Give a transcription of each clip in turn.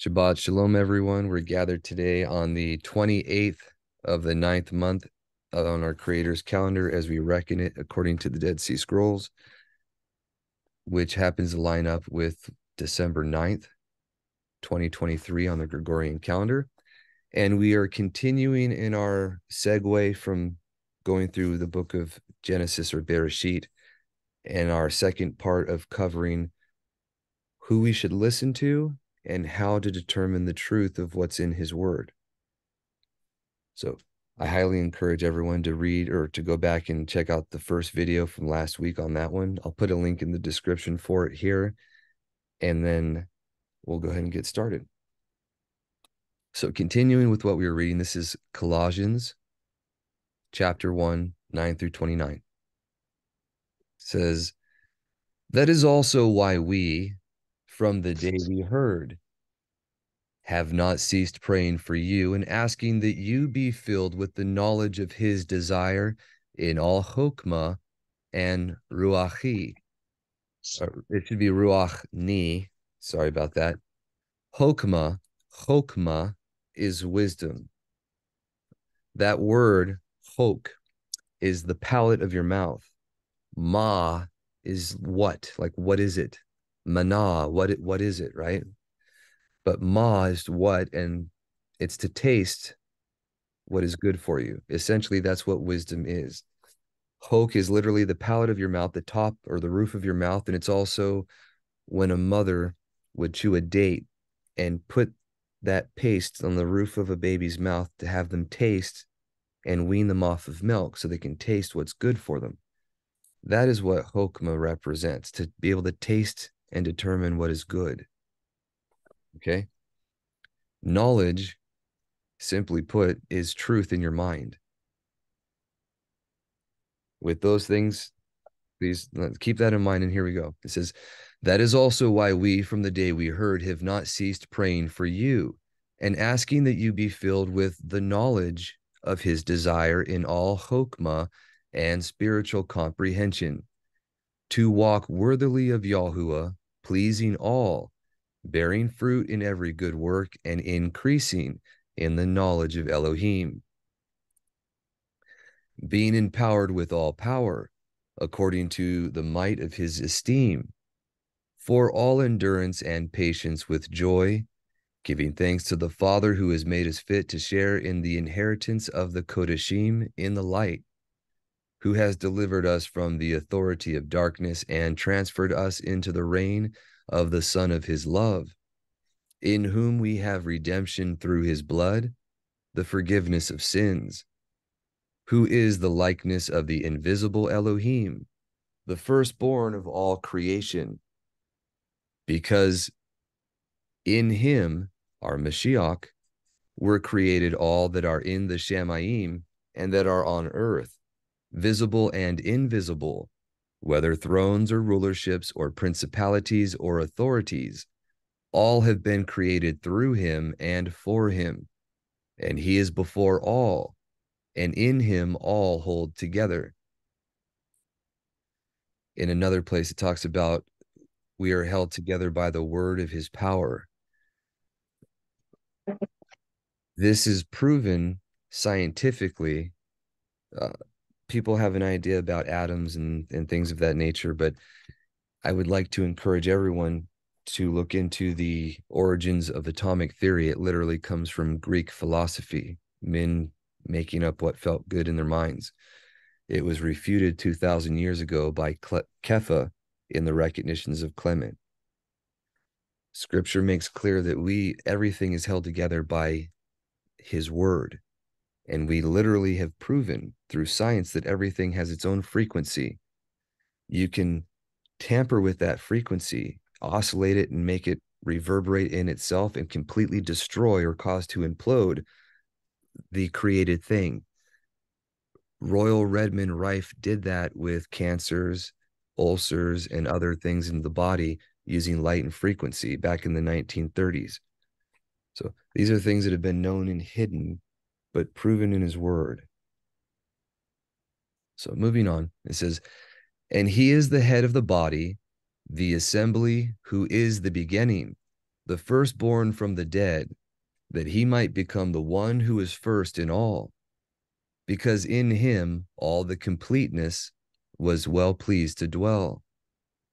Shabbat Shalom, everyone. We're gathered today on the 28th of the ninth month uh, on our Creator's calendar as we reckon it according to the Dead Sea Scrolls, which happens to line up with December 9th, 2023 on the Gregorian calendar. And we are continuing in our segue from going through the book of Genesis or Bereshit and our second part of covering who we should listen to and how to determine the truth of what's in his word. So I highly encourage everyone to read or to go back and check out the first video from last week on that one. I'll put a link in the description for it here, and then we'll go ahead and get started. So, continuing with what we were reading, this is Colossians chapter 1, 9 through 29. It says, That is also why we, from the day we heard. Have not ceased praying for you and asking that you be filled with the knowledge of his desire in all chokmah and ruachi. It should be ruach ni. Sorry about that. Chokmah, chokmah is wisdom. That word chok is the palate of your mouth. Ma is what? Like what is it? Mana what it, what is it right? But ma is what and it's to taste what is good for you. Essentially that's what wisdom is. Hoke is literally the palate of your mouth the top or the roof of your mouth and it's also when a mother would chew a date and put that paste on the roof of a baby's mouth to have them taste and wean them off of milk so they can taste what's good for them. That is what Hokmah represents to be able to taste and determine what is good. Okay. Knowledge, simply put, is truth in your mind. With those things, please keep that in mind. And here we go. It says, That is also why we, from the day we heard, have not ceased praying for you and asking that you be filled with the knowledge of his desire in all chokmah and spiritual comprehension, to walk worthily of Yahuwah pleasing all, bearing fruit in every good work, and increasing in the knowledge of Elohim. Being empowered with all power, according to the might of his esteem, for all endurance and patience with joy, giving thanks to the Father who has made us fit to share in the inheritance of the Kodashim in the light, who has delivered us from the authority of darkness and transferred us into the reign of the Son of his love, in whom we have redemption through his blood, the forgiveness of sins, who is the likeness of the invisible Elohim, the firstborn of all creation. Because in him, our Mashiach, were created all that are in the Shamayim and that are on earth visible and invisible, whether thrones or rulerships or principalities or authorities, all have been created through him and for him. And he is before all, and in him all hold together. In another place, it talks about we are held together by the word of his power. This is proven scientifically uh, people have an idea about atoms and, and things of that nature, but I would like to encourage everyone to look into the origins of atomic theory. It literally comes from Greek philosophy, men making up what felt good in their minds. It was refuted 2,000 years ago by Kepha in the recognitions of Clement. Scripture makes clear that we, everything is held together by his word. And we literally have proven through science that everything has its own frequency. You can tamper with that frequency, oscillate it, and make it reverberate in itself and completely destroy or cause to implode the created thing. Royal Raymond Rife did that with cancers, ulcers, and other things in the body using light and frequency back in the 1930s. So these are things that have been known and hidden but proven in his word. So moving on, it says, and he is the head of the body, the assembly, who is the beginning, the firstborn from the dead, that he might become the one who is first in all, because in him all the completeness was well pleased to dwell,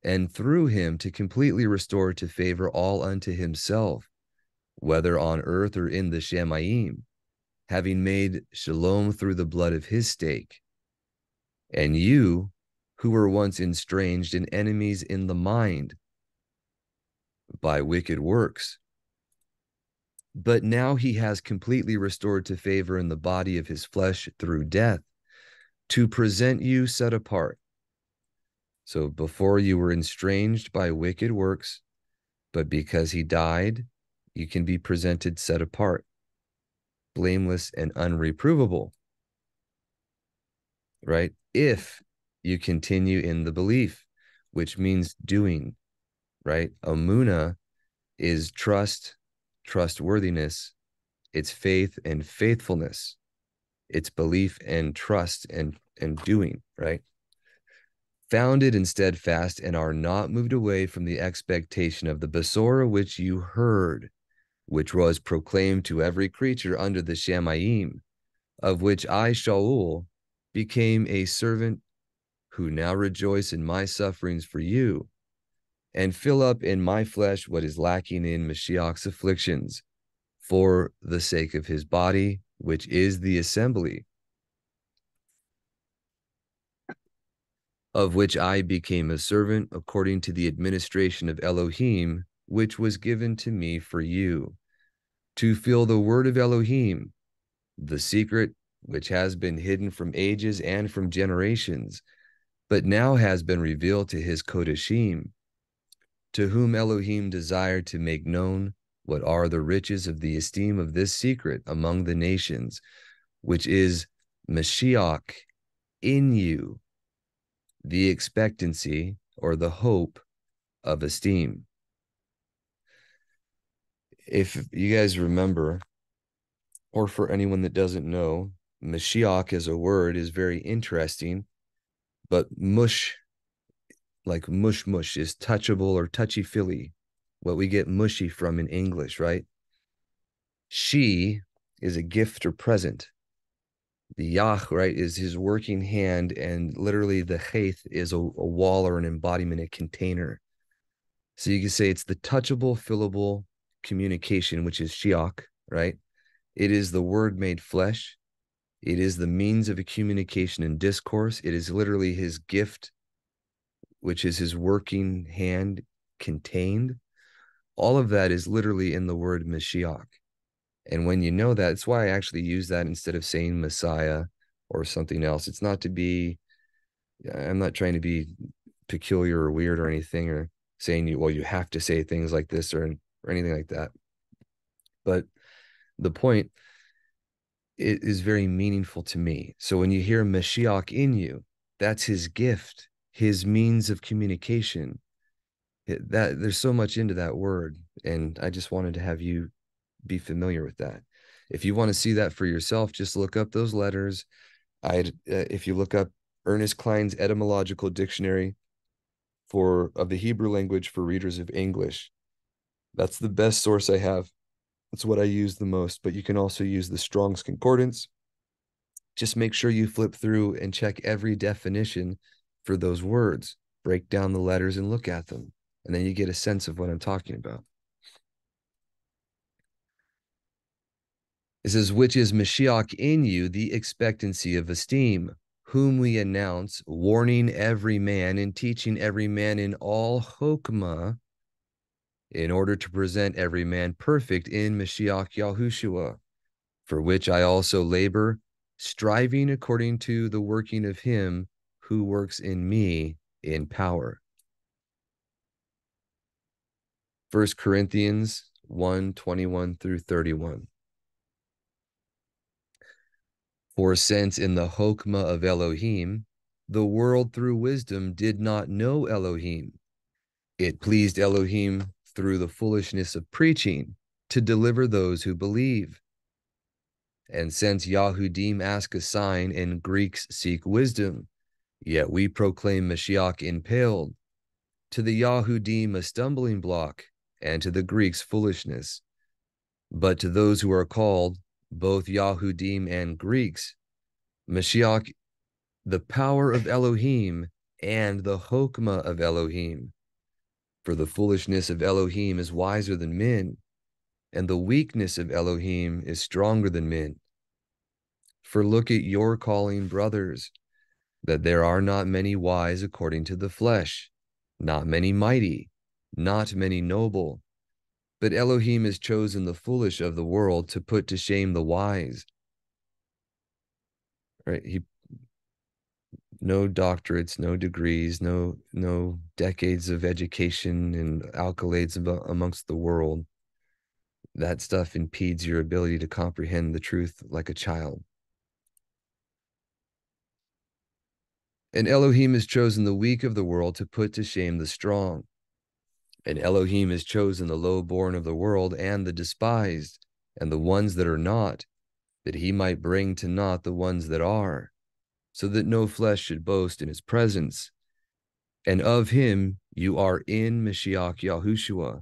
and through him to completely restore to favor all unto himself, whether on earth or in the Shamayim, having made shalom through the blood of his stake. And you, who were once estranged and enemies in the mind by wicked works, but now he has completely restored to favor in the body of his flesh through death to present you set apart. So before you were estranged by wicked works, but because he died, you can be presented set apart, blameless and unreprovable. Right? If you continue in the belief, which means doing, right? Amuna is trust, trustworthiness, it's faith and faithfulness, it's belief and trust and and doing, right? Founded and steadfast, and are not moved away from the expectation of the Besora which you heard, which was proclaimed to every creature under the Shamayim, of which I, Shaul, became a servant who now rejoice in my sufferings for you, and fill up in my flesh what is lacking in Mashiach's afflictions, for the sake of his body, which is the assembly, of which I became a servant according to the administration of Elohim, which was given to me for you, to feel the word of Elohim, the secret which has been hidden from ages and from generations but now has been revealed to his Kodashim, to whom Elohim desired to make known what are the riches of the esteem of this secret among the nations, which is Mashiach in you, the expectancy or the hope of esteem. If you guys remember, or for anyone that doesn't know, Mashiach as a word is very interesting but mush like mush mush is touchable or touchy feely what we get mushy from in english right? She is a gift or present. The yah right is his working hand and literally the haith is a, a wall or an embodiment a container. So you can say it's the touchable fillable communication which is shiach right it is the word made flesh it is the means of a communication and discourse. It is literally his gift, which is his working hand contained. All of that is literally in the word Mashiach. And when you know that, it's why I actually use that instead of saying Messiah or something else. It's not to be, I'm not trying to be peculiar or weird or anything or saying you, well, you have to say things like this or, or anything like that. But the point it is very meaningful to me. So when you hear Mashiach in you, that's his gift, his means of communication. It, that there's so much into that word, and I just wanted to have you be familiar with that. If you want to see that for yourself, just look up those letters. I, uh, if you look up Ernest Klein's etymological dictionary for of the Hebrew language for readers of English, that's the best source I have that's what I use the most, but you can also use the Strong's Concordance. Just make sure you flip through and check every definition for those words. Break down the letters and look at them. And then you get a sense of what I'm talking about. It says, which is Mashiach in you, the expectancy of esteem, whom we announce, warning every man and teaching every man in all chokmah in order to present every man perfect in Mashiach Yahushua, for which I also labor, striving according to the working of him who works in me in power. First Corinthians 1 21 through 31. For since in the Hokmah of Elohim, the world through wisdom did not know Elohim, it pleased Elohim through the foolishness of preaching to deliver those who believe. And since Yahudim ask a sign and Greeks seek wisdom, yet we proclaim Mashiach impaled, to the Yahudim a stumbling block, and to the Greeks foolishness. But to those who are called, both Yahudim and Greeks, Mashiach, the power of Elohim and the Hokmah of Elohim. For the foolishness of Elohim is wiser than men, and the weakness of Elohim is stronger than men. For look at your calling, brothers, that there are not many wise according to the flesh, not many mighty, not many noble. But Elohim has chosen the foolish of the world to put to shame the wise. Right? He no doctorates, no degrees, no no decades of education and accolades amongst the world. That stuff impedes your ability to comprehend the truth like a child. And Elohim has chosen the weak of the world to put to shame the strong. And Elohim has chosen the low-born of the world and the despised and the ones that are not, that he might bring to naught the ones that are, so that no flesh should boast in his presence. And of him you are in Mashiach Yahushua,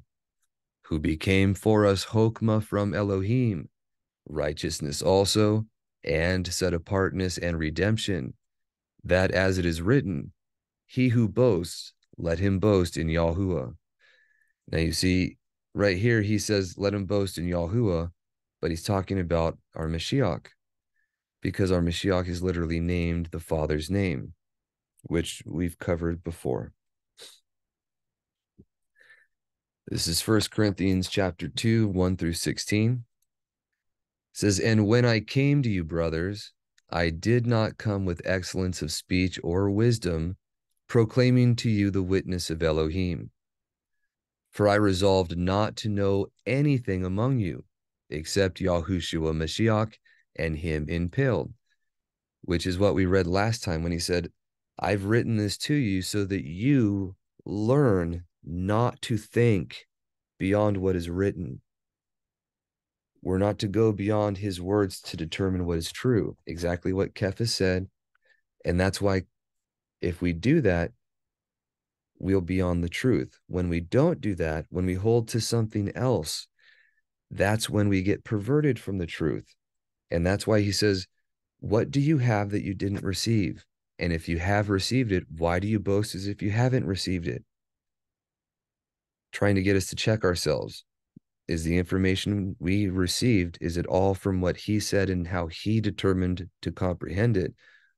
who became for us Hokmah from Elohim, righteousness also, and set apartness and redemption that as it is written, he who boasts, let him boast in Yahuwah. Now you see, right here, he says, let him boast in Yahuwah, but he's talking about our Mashiach, because our Mashiach is literally named the Father's name, which we've covered before. This is First Corinthians chapter 2, 1 through 16. It says, And when I came to you, brothers, I did not come with excellence of speech or wisdom, proclaiming to you the witness of Elohim. For I resolved not to know anything among you except Yahushua Mashiach and him impaled, which is what we read last time when he said, I've written this to you so that you learn not to think beyond what is written. We're not to go beyond his words to determine what is true, exactly what Kepha said. And that's why if we do that, we'll be on the truth. When we don't do that, when we hold to something else, that's when we get perverted from the truth. And that's why he says, What do you have that you didn't receive? And if you have received it, why do you boast as if you haven't received it? Trying to get us to check ourselves. Is the information we received is it all from what he said and how he determined to comprehend it?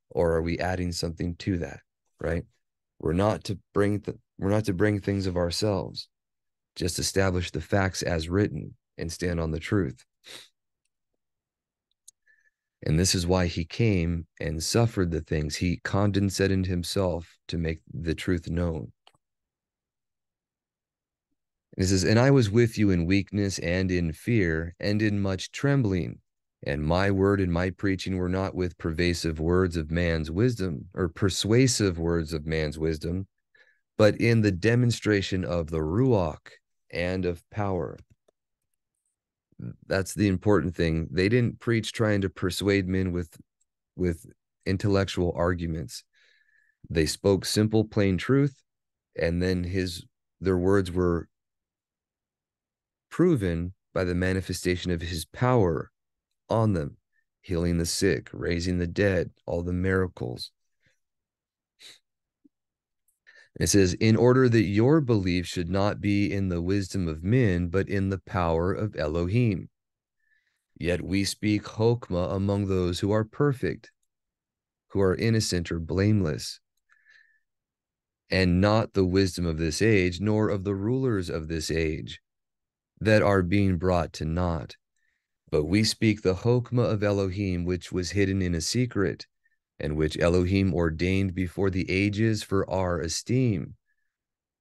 Or are we adding something to that right? We're not to bring the, we're not to bring things of ourselves. Just establish the facts as written and stand on the truth and this is why he came and suffered the things he condescended himself to make the truth known and it says, And I was with you in weakness and in fear and in much trembling. And my word and my preaching were not with pervasive words of man's wisdom or persuasive words of man's wisdom, but in the demonstration of the Ruach and of power. Mm, that's the important thing. They didn't preach trying to persuade men with, with intellectual arguments. They spoke simple, plain truth, and then his their words were proven by the manifestation of his power on them, healing the sick, raising the dead, all the miracles. It says, in order that your belief should not be in the wisdom of men, but in the power of Elohim. Yet we speak Hokmah among those who are perfect, who are innocent or blameless, and not the wisdom of this age, nor of the rulers of this age that are being brought to naught. But we speak the Hokmah of Elohim, which was hidden in a secret, and which Elohim ordained before the ages for our esteem,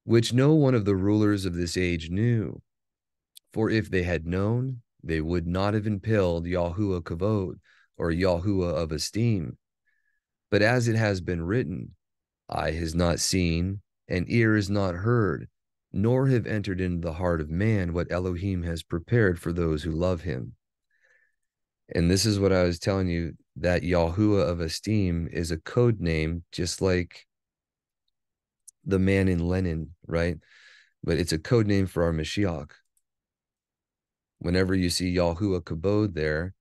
which no one of the rulers of this age knew. For if they had known, they would not have impelled Yahuwah Kavod, or Yahuwah of esteem. But as it has been written, eye has not seen, and ear is not heard, nor have entered into the heart of man what Elohim has prepared for those who love him. And this is what I was telling you that Yahuwah of esteem is a code name, just like the man in linen, right? but it's a code name for our Mashiach. Whenever you see Yahuwah Kabod there,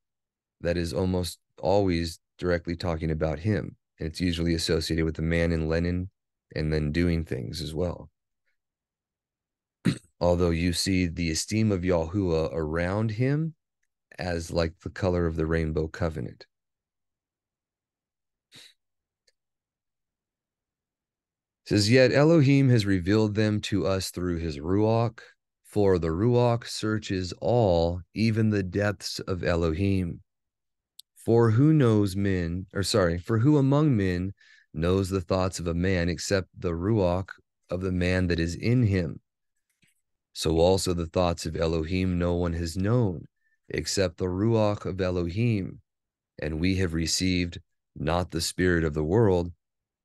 that is almost always directly talking about him. And it's usually associated with the man in linen and then doing things as well. Although you see the esteem of Yahuwah around him as like the color of the rainbow covenant. Says, Yet Elohim has revealed them to us through his Ruach, for the Ruach searches all, even the depths of Elohim. For who knows men, or sorry, for who among men knows the thoughts of a man except the Ruach of the man that is in him? So also the thoughts of Elohim no one has known except the Ruach of Elohim. And we have received not the spirit of the world,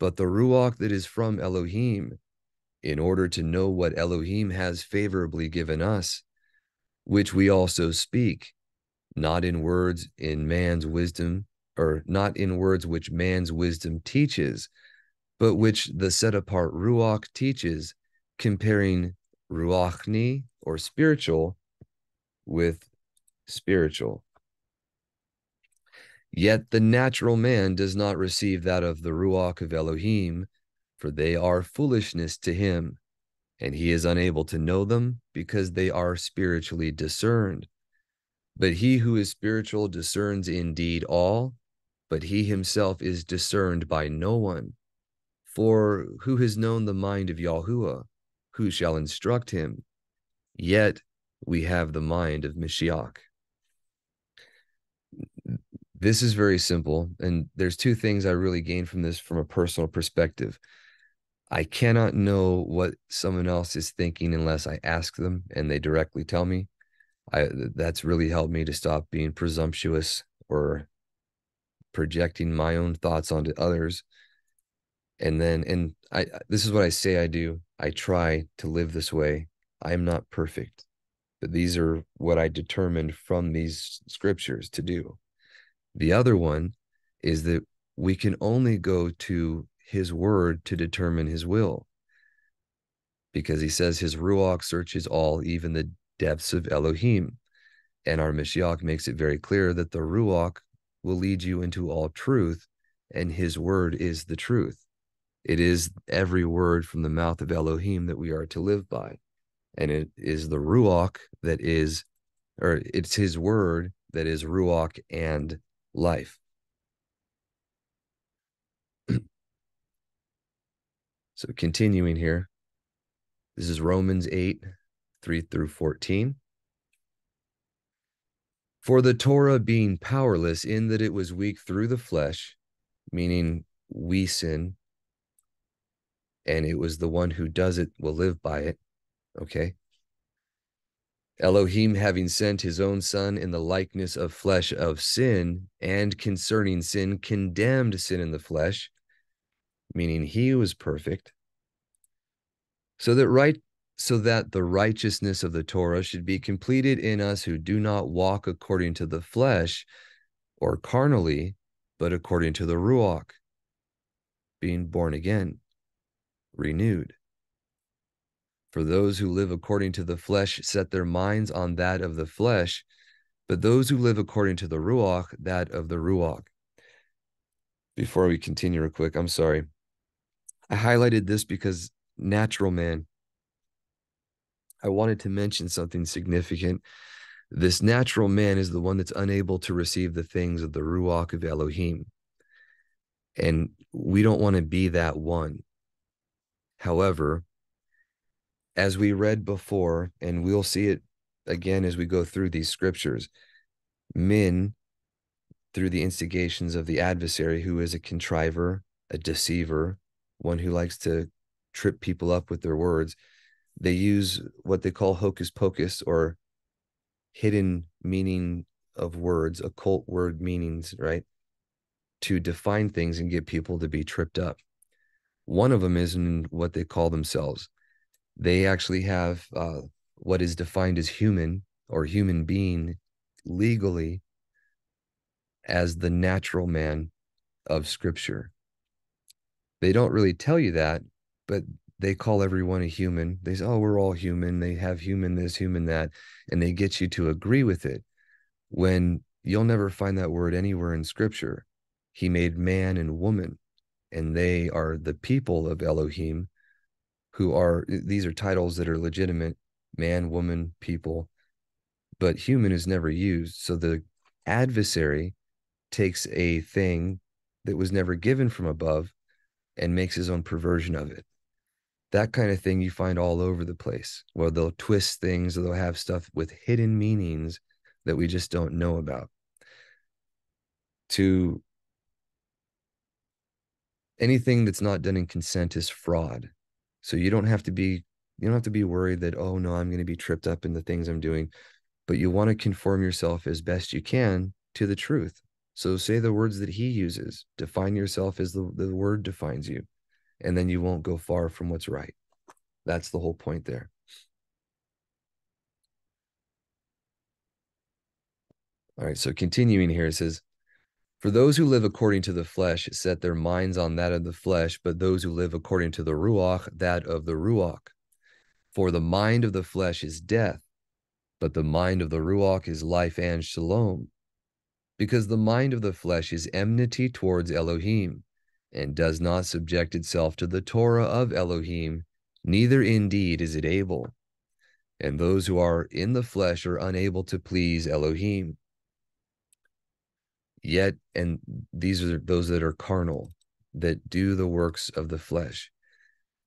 but the Ruach that is from Elohim, in order to know what Elohim has favorably given us, which we also speak not in words in man's wisdom, or not in words which man's wisdom teaches, but which the set apart Ruach teaches, comparing Ruachni or spiritual with spiritual. Yet the natural man does not receive that of the Ruach of Elohim, for they are foolishness to him, and he is unable to know them because they are spiritually discerned. But he who is spiritual discerns indeed all, but he himself is discerned by no one. For who has known the mind of Yahuwah? Who shall instruct him? Yet we have the mind of Mashiach. This is very simple. And there's two things I really gain from this from a personal perspective. I cannot know what someone else is thinking unless I ask them and they directly tell me. I that's really helped me to stop being presumptuous or projecting my own thoughts onto others. And then and I this is what I say I do. I try to live this way. I am not perfect, but these are what I determined from these scriptures to do. The other one is that we can only go to his word to determine his will. Because he says his ruach searches all, even the depths of Elohim. And our Mashiach makes it very clear that the Ruach will lead you into all truth, and his word is the truth. It is every word from the mouth of Elohim that we are to live by. And it is the Ruach that is, or it's his word that is Ruach and life. so continuing here, this is Romans 8 3 through 14. For the Torah being powerless in that it was weak through the flesh, meaning we sin, and it was the one who does it will live by it. Okay. Elohim, having sent his own son in the likeness of flesh of sin, and concerning sin, condemned sin in the flesh, meaning he was perfect, so that right so that the righteousness of the Torah should be completed in us who do not walk according to the flesh or carnally, but according to the Ruach, being born again, renewed. For those who live according to the flesh set their minds on that of the flesh, but those who live according to the Ruach, that of the Ruach. Before we continue, real quick, I'm sorry. I highlighted this because natural man I wanted to mention something significant. This natural man is the one that's unable to receive the things of the Ruach of Elohim. And we don't want to be that one. However, as we read before, and we'll see it again as we go through these scriptures, men, through the instigations of the adversary, who is a contriver, a deceiver, one who likes to trip people up with their words, they use what they call hocus pocus or hidden meaning of words, occult word meanings, right? To define things and get people to be tripped up. One of them is in what they call themselves. They actually have uh, what is defined as human or human being legally as the natural man of scripture. They don't really tell you that, but they call everyone a human. They say, oh, we're all human. They have human this, human that, and they get you to agree with it when you'll never find that word anywhere in scripture. He made man and woman, and they are the people of Elohim who are, eh, these are titles that are legitimate man, woman, people, but human is never used. So the adversary takes a thing that was never given from above and makes his own perversion of it. That kind of thing you find all over the place. Well, they'll twist things, or they'll have stuff with hidden meanings that we just don't know about. To anything that's not done in consent is fraud. So you don't have to be you don't have to be worried that oh no, I'm going to be tripped up in the things I'm doing, but you want to conform yourself as best you can to the truth. So say the words that he uses. Define yourself as the, the word defines you. And then you won't go far from what's right. That's the whole point there. All right, so continuing here, it says, For those who live according to the flesh set their minds on that of the flesh, but those who live according to the Ruach, that of the Ruach. For the mind of the flesh is death, but the mind of the Ruach is life and shalom because the mind of the flesh is enmity towards Elohim and does not subject itself to the Torah of Elohim, neither indeed is it able. And those who are in the flesh are unable to please Elohim. Yet, and these are those that are carnal, that do the works of the flesh.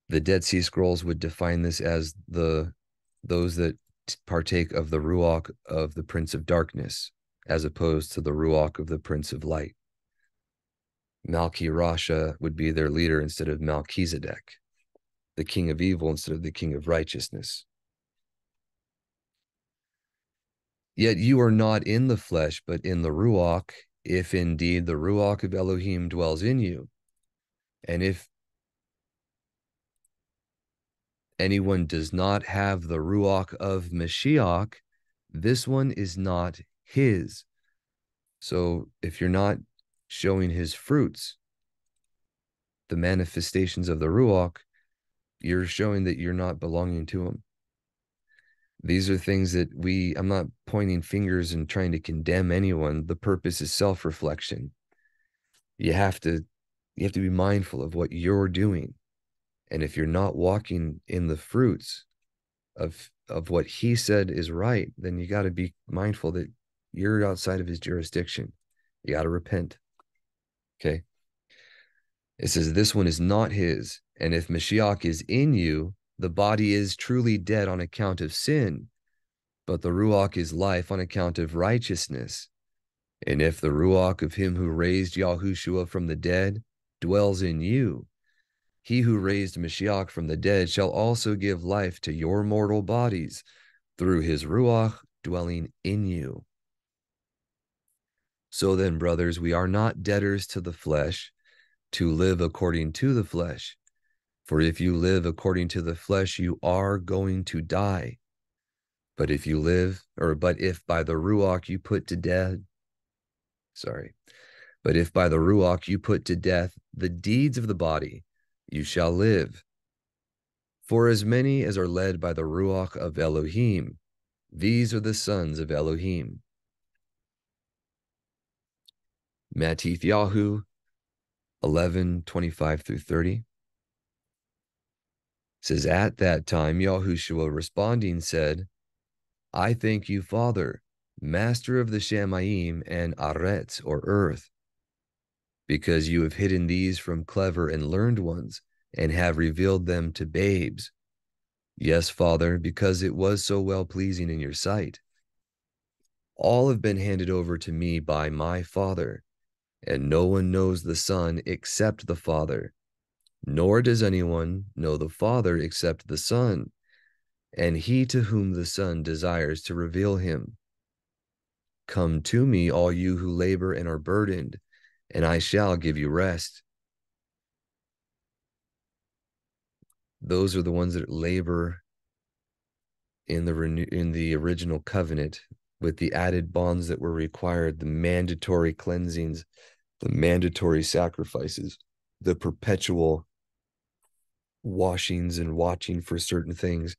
The Dead Sea Scrolls would define this as the those that partake of the ruach of the prince of darkness, as opposed to the Ruach of the Prince of Light. Malki Rasha would be their leader instead of Melchizedek, the king of evil instead of the king of righteousness. Yet you are not in the flesh, but in the Ruach, if indeed the Ruach of Elohim dwells in you. And if anyone does not have the Ruach of Mashiach, this one is not his. So if you're not showing his fruits, the manifestations of the Ruach, you're showing that you're not belonging to him. These are things that we, I'm not pointing fingers and trying to condemn anyone. The purpose is self reflection. You have to, you have to be mindful of what you're doing. And if you're not walking in the fruits of, of what he said is right, then you got to be mindful that you're outside of his jurisdiction. You got to repent. Okay. It says, This one is not his. And if Mashiach is in you, the body is truly dead on account of sin, but the Ruach is life on account of righteousness. And if the Ruach of him who raised Yahushua from the dead dwells in you, he who raised Mashiach from the dead shall also give life to your mortal bodies through his Ruach dwelling in you. So then, brothers, we are not debtors to the flesh to live according to the flesh. For if you live according to the flesh, you are going to die. But if you live, or but if by the Ruach you put to death, sorry, but if by the Ruach you put to death the deeds of the body, you shall live. For as many as are led by the Ruach of Elohim, these are the sons of Elohim. Matthew 11, 25 through 30 says, At that time, Yahushua responding said, I thank you, Father, master of the Shamayim and Aretz or earth, because you have hidden these from clever and learned ones and have revealed them to babes. Yes, Father, because it was so well pleasing in your sight. All have been handed over to me by my Father and no one knows the Son except the Father, nor does anyone know the Father except the Son, and he to whom the Son desires to reveal him. Come to me, all you who labor and are burdened, and I shall give you rest. Those are the ones that labor in the in the original covenant with the added bonds that were required, the mandatory cleansings the mandatory sacrifices, the perpetual washings and watching for certain things.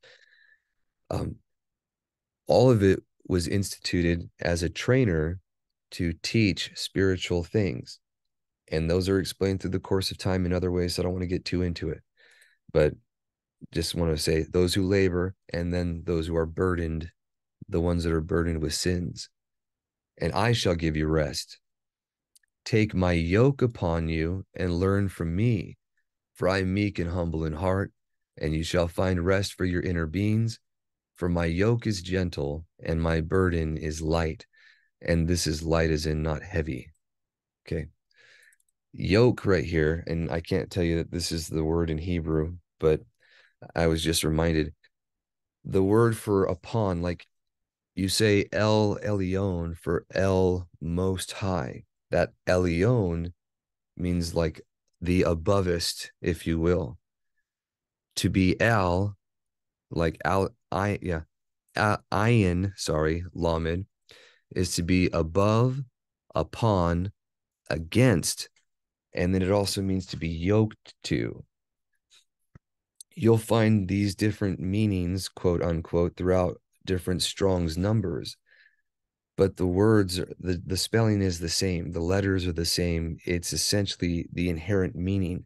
Um, all of it was instituted as a trainer to teach spiritual things. And those are explained through the course of time in other ways. So I don't want to get too into it. But just want to say those who labor and then those who are burdened, the ones that are burdened with sins. And I shall give you rest. Take my yoke upon you and learn from me, for I am meek and humble in heart, and you shall find rest for your inner beings. For my yoke is gentle and my burden is light. And this is light as in not heavy. Okay. Yoke right here, and I can't tell you that this is the word in Hebrew, but I was just reminded the word for upon, like you say El Elyon for El Most High. That Elyon means like the abovest, if you will. To be Al, like Al, I, yeah, Ayin, sorry, Lamed, is to be above, upon, against, and then it also means to be yoked to you'll find these different meanings, quote unquote, throughout different Strong's numbers. But the words, the, the spelling is the same, the letters are the same. It's essentially the inherent meaning.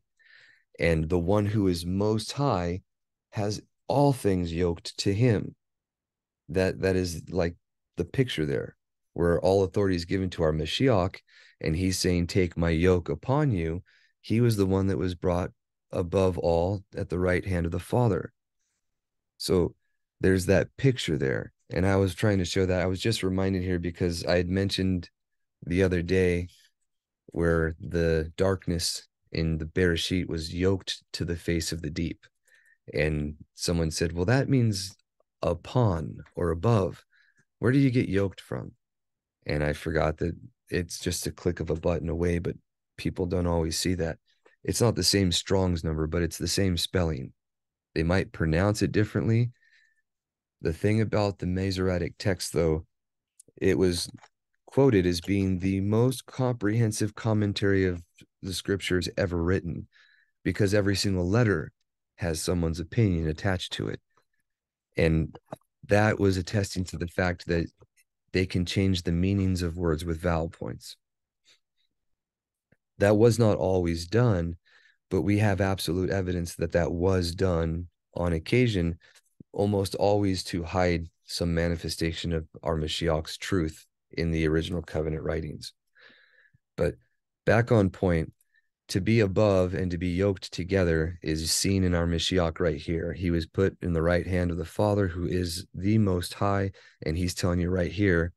And the one who is most high has all things yoked to him. That that is like the picture there, where all authority is given to our Mashiach, and he's saying, Take my yoke upon you. He was the one that was brought above all at the right hand of the Father. So there's that picture there. And I was trying to show that. I was just reminded here because I had mentioned the other day where the darkness in the Bereshit was yoked to the face of the deep. And someone said, Well, that means upon or above. Where do you get yoked from? And I forgot that it's just a click of a button away, but people don't always see that it's not the same Strong's number, but it's the same spelling. They might pronounce it differently. The thing about the Masoretic text, though, it was quoted as being the most comprehensive commentary of the scriptures ever written because every single letter has someone's opinion attached to it. And that was attesting to the fact that they can change the meanings of words with vowel points. That was not always done, but we have absolute evidence that that was done on occasion, almost always to hide some manifestation of our Mashiach's truth in the original covenant writings. But back on point, to be above and to be yoked together is seen in our Mashiach right here. He was put in the right hand of the Father, who is the most high, and he's telling you right here,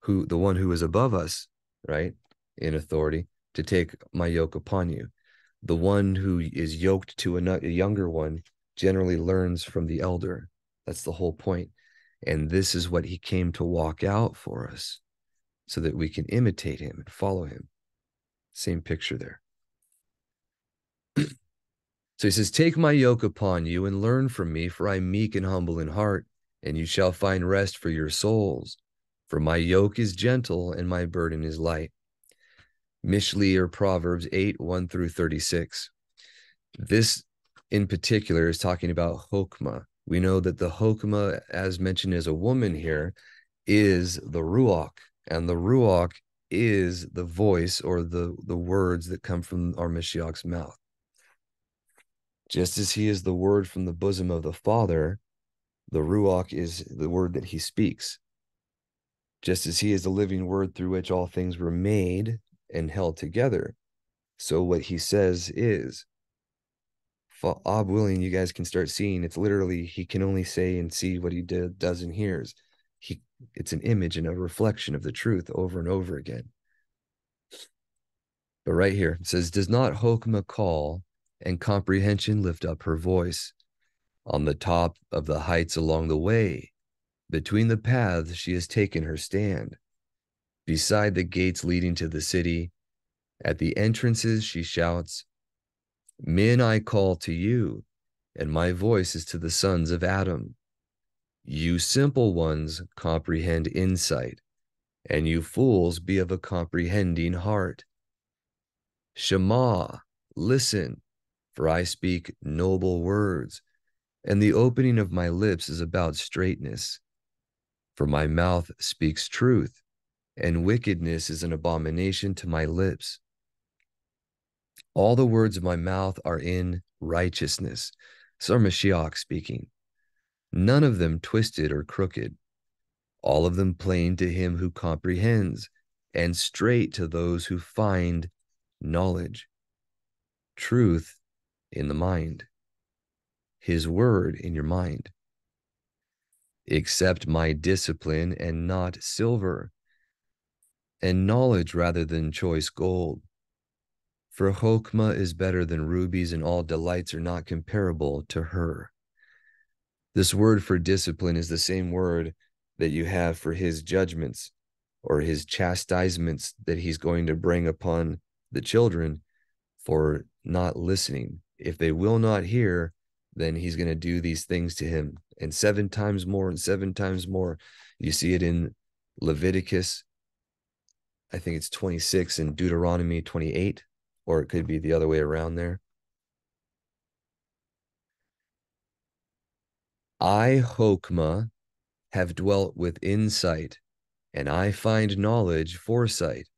who the one who is above us, right, in authority, to take my yoke upon you. The one who is yoked to a, a younger one generally learns from the elder. That's the whole point. And this is what he came to walk out for us so that we can imitate him and follow him. Same picture there. so he says, Take my yoke upon you and learn from me, for I am meek and humble in heart, and you shall find rest for your souls. For my yoke is gentle and my burden is light. Mishli or Proverbs 8, 1 through 36. This in particular is talking about Hokmah. We know that the Hokmah, as mentioned as a woman here, is the Ruach, and the Ruach is the voice or the, the words that come from our Mashiach's mouth. Just as he is the word from the bosom of the Father, the Ruach is the word that he speaks. Just as he is the living word through which all things were made, and held together. So what he says is, Ab ah, willing, you guys can start seeing. It's literally he can only say and see what he did, does and hears. He it's an image and a reflection of the truth over and over again. But right here it says, Does not Hokmah call and comprehension lift up her voice? On the top of the heights along the way, between the paths she has taken her stand beside the gates leading to the city. At the entrances, she shouts, Men I call to you, and my voice is to the sons of Adam. You simple ones comprehend insight, and you fools be of a comprehending heart. Shema, listen, for I speak noble words, and the opening of my lips is about straightness. For my mouth speaks truth, and wickedness is an abomination to my lips. All the words of my mouth are in righteousness. So Mashiach speaking. None of them twisted or crooked. All of them plain to him who comprehends, and straight to those who find knowledge. Truth in the mind, his word in your mind. Accept my discipline and not silver, and knowledge rather than choice gold. For Chokmah is better than rubies, and all delights are not comparable to her. This word for discipline is the same word that you have for his judgments or his chastisements that he's going to bring upon the children for not listening. If they will not hear, then he's going to do these things to him. And seven times more and seven times more. You see it in Leviticus, I think it's 26, and Deuteronomy 28, or it could be the other way around there. I, Chokmah, have dwelt with insight, and I find knowledge, foresight.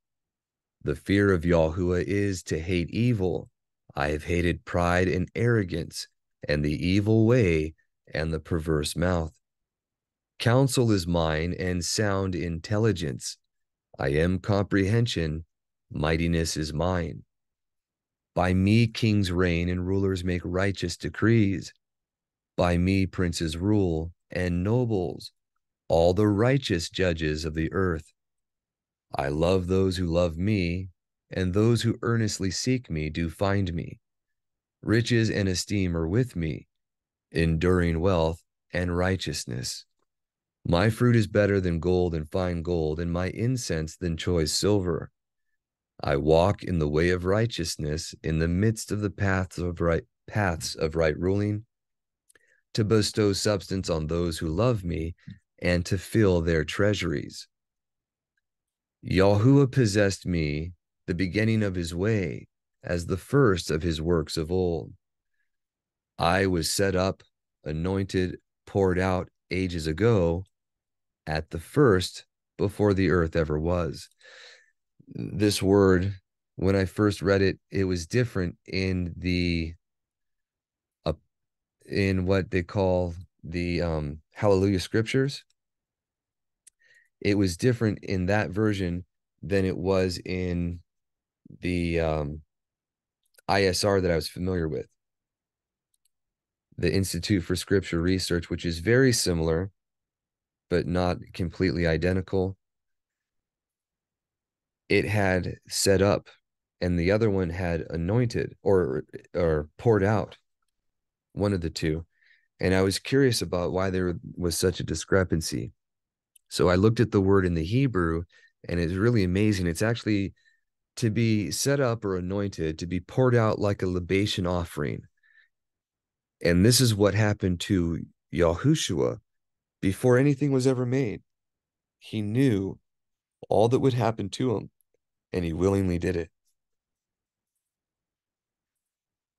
The fear of Yahuwah is to hate evil. I have hated pride and arrogance, and the evil way, and the perverse mouth. Counsel is mine, and sound intelligence. I am comprehension, mightiness is mine. By me kings reign, and rulers make righteous decrees. By me princes rule, and nobles, all the righteous judges of the earth. I love those who love me, and those who earnestly seek me do find me. Riches and esteem are with me, enduring wealth and righteousness. My fruit is better than gold and fine gold, and my incense than choice silver. I walk in the way of righteousness in the midst of the paths of right paths of right ruling, to bestow substance on those who love me and to fill their treasuries. Yahuwah possessed me, the beginning of his way, as the first of his works of old. I was set up, anointed, poured out ages ago, at the first, before the earth ever was. This word, when I first read it, it was different in the uh, in what they call the um, Halleluyah scriptures it was different in that version than it was in the um, ISR that I was familiar with. The Institute for Scripture Research, which is very similar, but not completely identical. It had set up, and the other one had anointed or or poured out, one of the two. And I was curious about why there was such a discrepancy. So I looked at the word in the Hebrew and it's really amazing. It's actually to be set up or anointed, to be poured out like a libation offering. And this is what happened to Yahushua before anything was ever made. He knew all that would happen to him, and he willingly did it.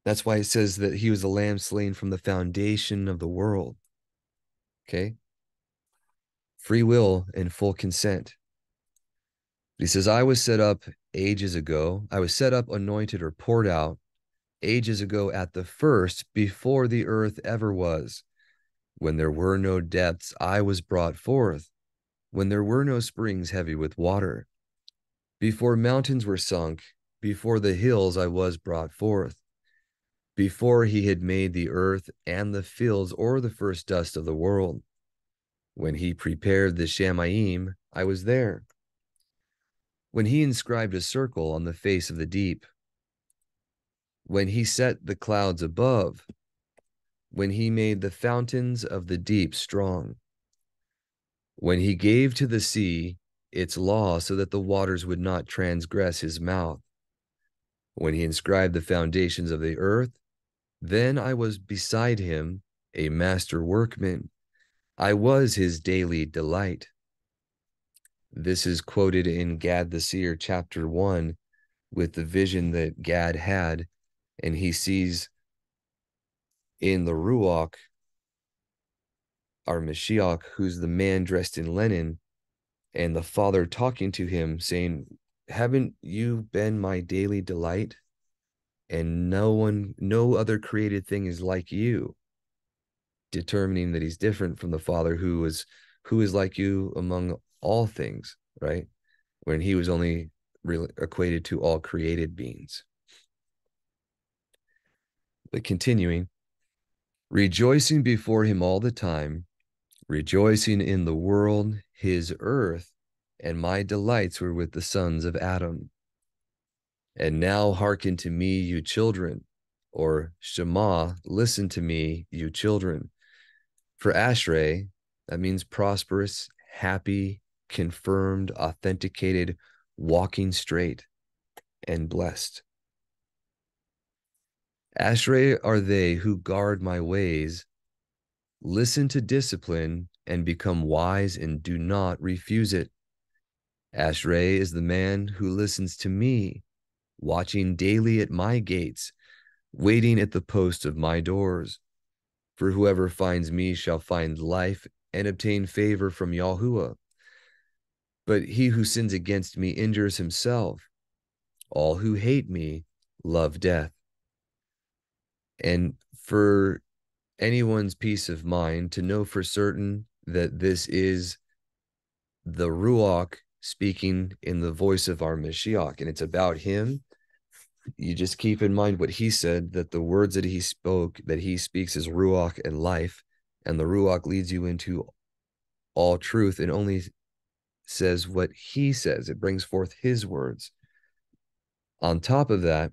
That's why it says that he was the lamb slain from the foundation of the world. Okay free will and full consent. He says, I was set up ages ago. I was set up, anointed, or poured out ages ago at the first, before the earth ever was. When there were no depths, I was brought forth. When there were no springs heavy with water. Before mountains were sunk, before the hills, I was brought forth. Before he had made the earth and the fields or the first dust of the world. When he prepared the Shamayim, I was there. When he inscribed a circle on the face of the deep. When he set the clouds above. When he made the fountains of the deep strong. When he gave to the sea its law so that the waters would not transgress his mouth. When he inscribed the foundations of the earth, then I was beside him, a master workman I was his daily delight. This is quoted in Gad the Seer, chapter one, with the vision that Gad had, and he sees in the Ruach, our Mashiach, who's the man dressed in linen, and the Father talking to him, saying, Haven't you been my daily delight? And no one, no other created thing is like you, determining that he's different from the Father who is who is like you among all things, right? When he was only really equated to all created beings. But continuing, rejoicing before him all the time, rejoicing in the world, his earth, and my delights were with the sons of Adam. And now hearken to me, you children, or Shema, listen to me, you children. For Ashrei, that means prosperous, happy, confirmed, authenticated, walking straight, and blessed. Ashrei are they who guard my ways, listen to discipline, and become wise and do not refuse it. Ashrei is the man who listens to me, watching daily at my gates, waiting at the post of my doors. For whoever finds me shall find life and obtain favor from Yahuwah. But he who sins against me injures himself. All who hate me love death. And for anyone's peace of mind to know for certain that this is the Ruach speaking in the voice of our Mashiach, and it's about him. You just keep in mind what he said that the words that he spoke, that he speaks is Ruach and life, and the Ruach leads you into all truth and only says what he says. It brings forth his words. On top of that,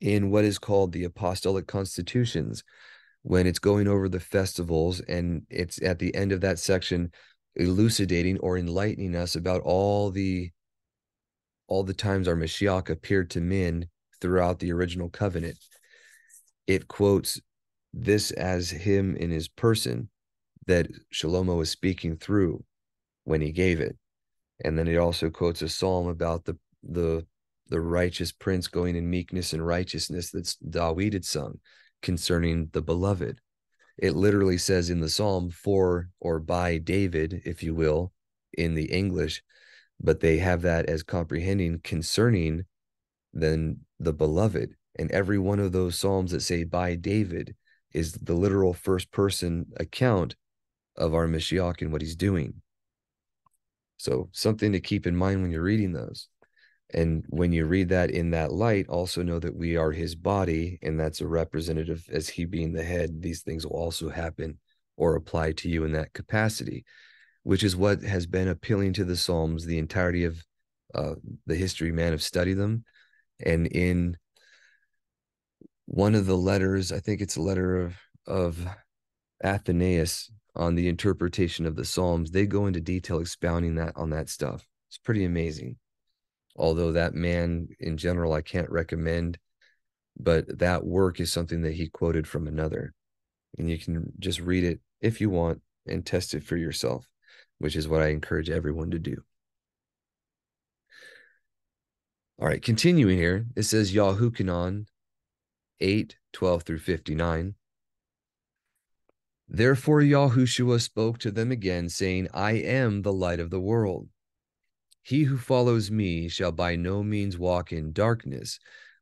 in what is called the apostolic constitutions, when it's going over the festivals and it's at the end of that section elucidating or enlightening us about all the all the times our Mashiach appeared to men throughout the original covenant. It quotes this as him in his person that Shalomo was speaking through when he gave it. And then it also quotes a psalm about the the the righteous prince going in meekness and righteousness that's David had sung concerning the beloved. It literally says in the psalm for or by David, if you will, in the English, but they have that as comprehending concerning then the beloved. And every one of those psalms that say by David is the literal first person account of our Mashiach and what he's doing. So something to keep in mind when you're reading those. And when you read that in that light, also know that we are his body, and that's a representative as he being the head. These things will also happen or apply to you in that capacity, which is what has been appealing to the Psalms the entirety of uh, the history man have studied them. And in one of the letters, I think it's a letter of, of Athanasius on the interpretation of the Psalms, they go into detail expounding that on that stuff. It's pretty amazing. Although that man in general, I can't recommend, but that work is something that he quoted from another. And you can just read it if you want and test it for yourself, which is what I encourage everyone to do. All right, continuing here, it says Yahukanan 8, 12 through 59. Therefore, Yahushua spoke to them again, saying, I am the light of the world. He who follows me shall by no means walk in darkness,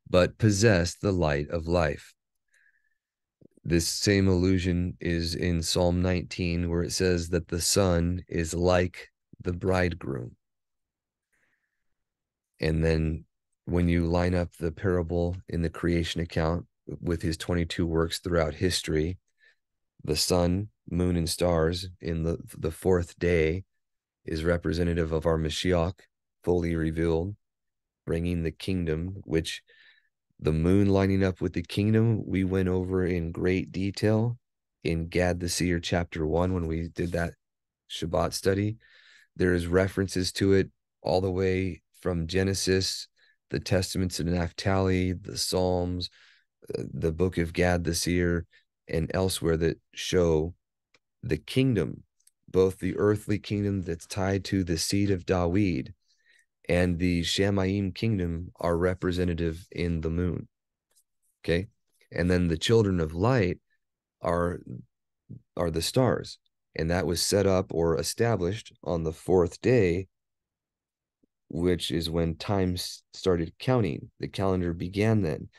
but possess the light of life. This same allusion is in Psalm 19, where it says that the son is like the bridegroom. And then when you line up the parable in the creation account with his 22 works throughout history, the sun, moon, and stars in the, the fourth day is representative of our Mashiach fully revealed, bringing the kingdom, which the moon lining up with the kingdom, we went over in great detail in Gad the Seer chapter one when we did that Shabbat study. There's references to it all the way from Genesis, the Testaments of Naphtali, the Psalms, uh, the book of Gad the Seer, and elsewhere that show the kingdom, both the earthly kingdom that's tied to the seed of Dawid and the Shamaim kingdom are representative in the moon. Okay. And then the children of light are are the stars and that was set up or established on the fourth day which is when time started counting the calendar began then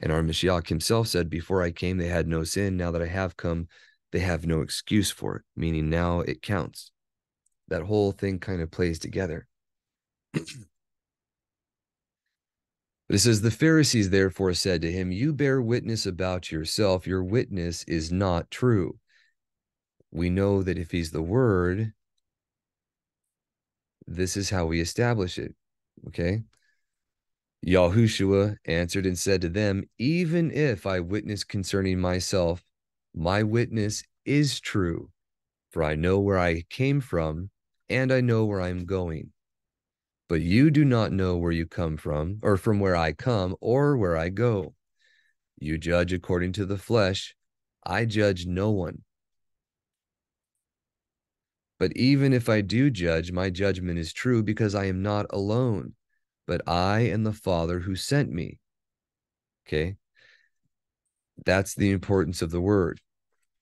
and our Mashiach himself said before i came they had no sin now that i have come they have no excuse for it meaning now it counts that whole thing kind of plays together But it says, The Pharisees therefore said to him, You bear witness about yourself. Your witness is not true. We know that if he's the word, this is how we establish it. Okay. Yahushua answered and said to them, Even if I witness concerning myself, my witness is true, for I know where I came from and I know where I'm going but you do not know where you come from, or from where I come, or where I go. You judge according to the flesh. I judge no one. But even if I do judge, my judgment is true because I am not alone, but I and the Father who sent me. Okay. That's the importance of the word.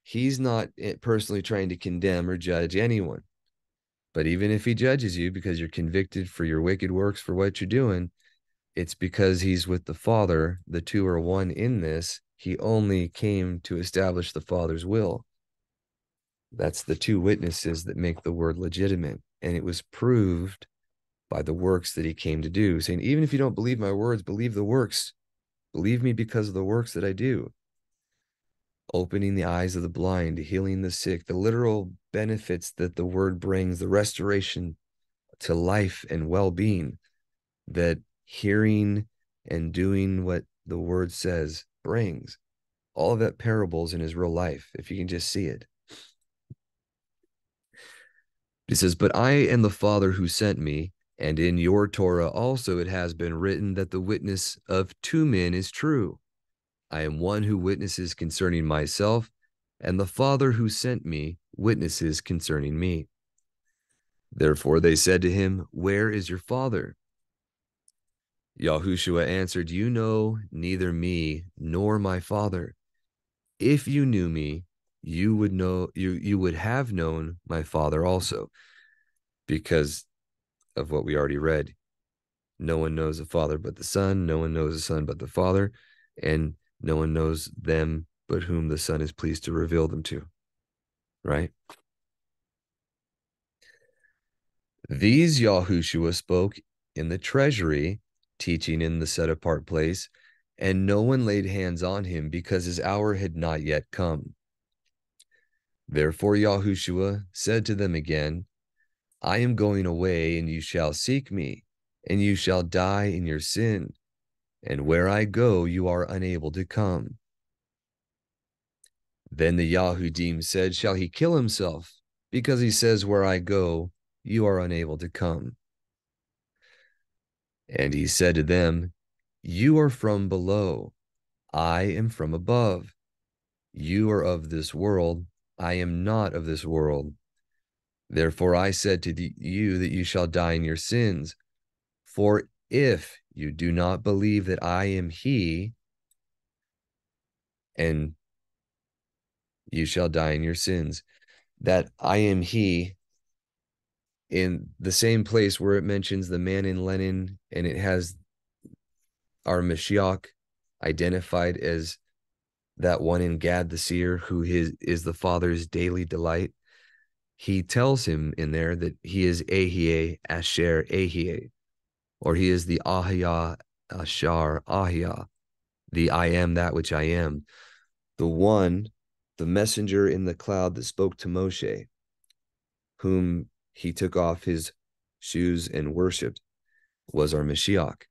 He's not eh, personally trying to condemn or judge anyone. But even if he judges you because you're convicted for your wicked works for what you're doing, it's because he's with the Father. The two are one in this. He only came to establish the Father's will. That's the two witnesses that make the word legitimate. And it was proved by the works that he came to do, saying, Even if you don't believe my words, believe the works. Believe me because of the works that I do opening the eyes of the blind, healing the sick, the literal benefits that the word brings, the restoration to life and well being that hearing and doing what the word says brings. All of that parables in his real life, if you can just see it. He says, But I and the Father who sent me, and in your Torah also it has been written that the witness of two men is true. I am one who witnesses concerning myself, and the Father who sent me witnesses concerning me. Therefore they said to him, Where is your Father? Yahushua answered, You know neither me nor my Father. If you knew me, you would know you you would have known my Father also, because of what we already read. No one knows the Father but the Son, no one knows the Son but the Father, and no one knows them but whom the Son is pleased to reveal them to. Right? These Yahushua spoke in the treasury, teaching in the set apart place, and no one laid hands on him because his hour had not yet come. Therefore Yahushua said to them again, I am going away, and you shall seek me, and you shall die in your sin and where I go, you are unable to come. Then the Yahudim said, Shall he kill himself? Because he says, Where I go, you are unable to come. And he said to them, You are from below, I am from above. You are of this world, I am not of this world. Therefore I said to you that you shall die in your sins. For if you do not believe that I am He, and you shall die in your sins. That I am He in the same place where it mentions the man in linen and it has our Mashiach identified as that one in Gad the seer who his, is the Father's daily delight. He tells him in there that he is Ahia Asher Ahia, or he is the Ahia uh, Ashar Ahia, the I am that which I am, the one, the messenger in the cloud that spoke to Moshe, whom he took off his shoes and worshipped, was our Mashiach.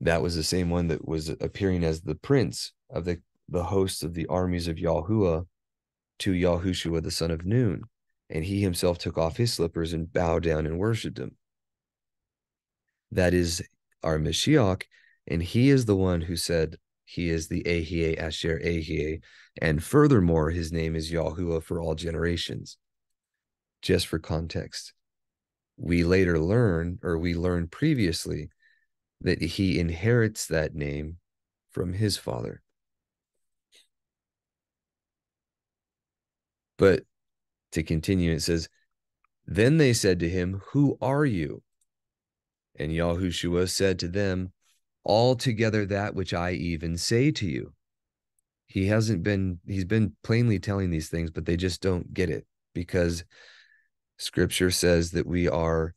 That was the same one that was appearing as the prince of the, the hosts of the armies of Yahuwah to Yahushua, the son of Nun. And he himself took off his slippers and bowed down and worshipped him that is our Mashiach, and he is the one who said he is the Ahie Asher Ahie, and furthermore, his name is Yahuwah for all generations. Just for context, we later learn, or we learned previously, that he inherits that name from his father. But to continue, it says, Then they said to him, Who are you? And Yahushua said to them, Altogether that which I even say to you. He hasn't been, he's been plainly telling these things, but they just don't get it because scripture says that we are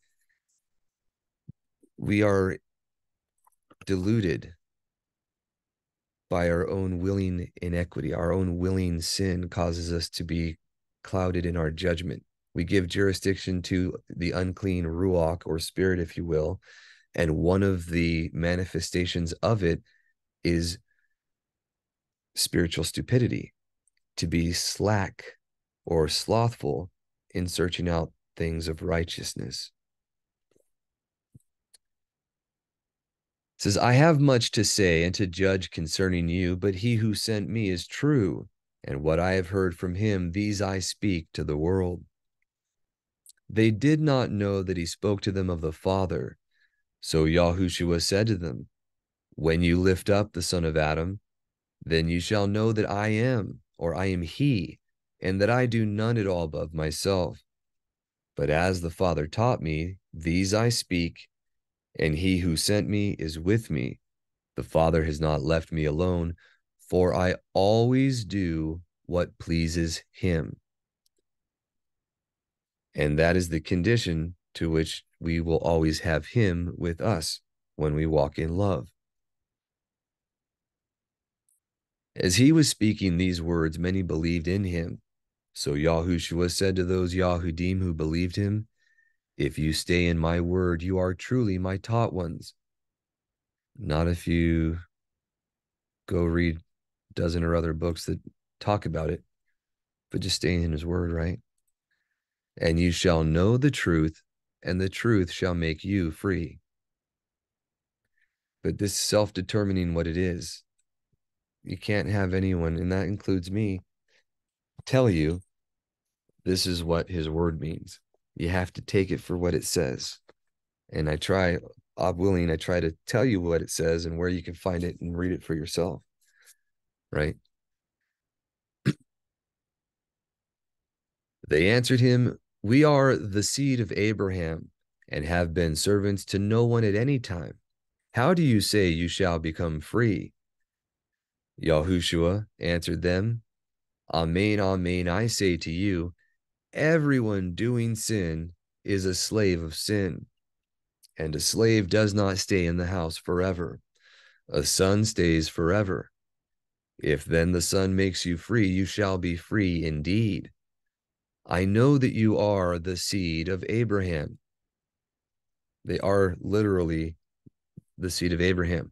we are deluded by our own willing inequity our own willing sin causes us to be clouded in our judgment we give jurisdiction to the unclean ruach or spirit if you will and one of the manifestations of it is spiritual stupidity to be slack or slothful in searching out things of righteousness. It says, I have much to say and to judge concerning you, but he who sent me is true, and what I have heard from him, these I speak to the world. They did not know that he spoke to them of the Father. So Yahushua said to them, When you lift up the Son of Adam, then you shall know that I am, or I am he, and that I do none at all above myself. But as the Father taught me, these I speak, and he who sent me is with me. The Father has not left me alone, for I always do what pleases him. And that is the condition to which we will always have him with us when we walk in love. As he was speaking these words, many believed in him. So Yahushua said to those Yahudim who believed him, If you stay in my word, you are truly my taught ones. Not if you go read a dozen or other books that talk about it, but just stay in his word, right? And you shall know the truth, and the truth shall make you free. But this self determining what it is, you can't have anyone, and that includes me, tell you this is what his word means. You have to take it for what it says. And I try, ob willing, I try to tell you what it says and where you can find it and read it for yourself. Right? they answered him, We are the seed of Abraham and have been servants to no one at any time. How do you say you shall become free? Yahushua answered them, Amen, Amen, I say to you, everyone doing sin is a slave of sin. And a slave does not stay in the house forever. A son stays forever. If then the Son makes you free, you shall be free indeed. I know that you are the seed of Abraham. They are literally the seed of Abraham.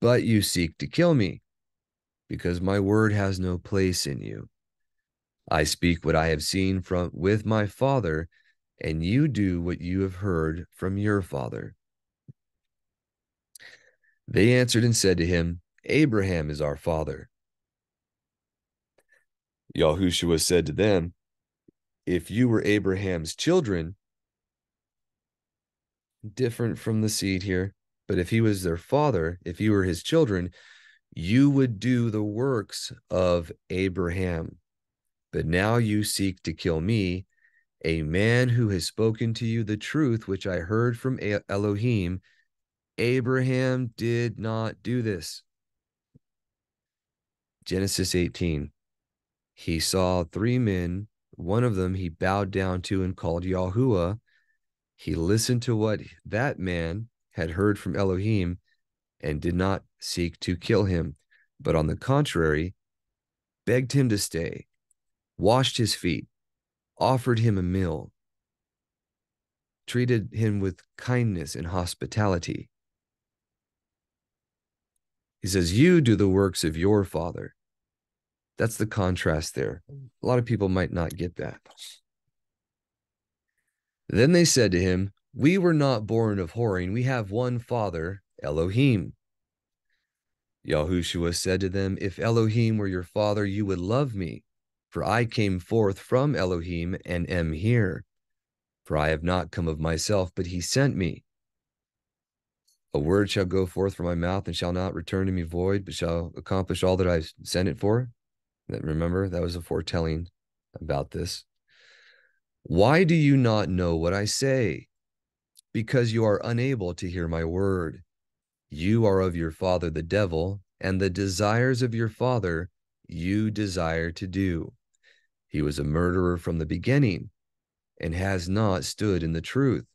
But you seek to kill me because my word has no place in you. I speak what I have seen from with my father, and you do what you have heard from your father. They answered and said to him, Abraham is our father. Yahushua said to them, If you were Abraham's children, different from the seed here, but if he was their father, if you were his children, you would do the works of Abraham. But now you seek to kill me, a man who has spoken to you the truth which I heard from Elohim. Abraham did not do this. Genesis 18. He saw three men. One of them he bowed down to and called Yahuwah. He listened to what that man had heard from Elohim and did not seek to kill him, but on the contrary, begged him to stay, washed his feet, offered him a meal, treated him with kindness and hospitality. He says, You do the works of your father. That's the contrast there. A lot of people might not get that. Then they said to him, We were not born of whoring. We have one father, Elohim. Yahushua said to them, If Elohim were your father, you would love me, for I came forth from Elohim and am here. For I have not come of myself, but he sent me. A word shall go forth from my mouth and shall not return to me void, but shall accomplish all that I sent it for. That remember, that was a foretelling about this. Why do you not know what I say? Because you are unable to hear my word. You are of your father the devil, and the desires of your father you desire to do. He was a murderer from the beginning and has not stood in the truth,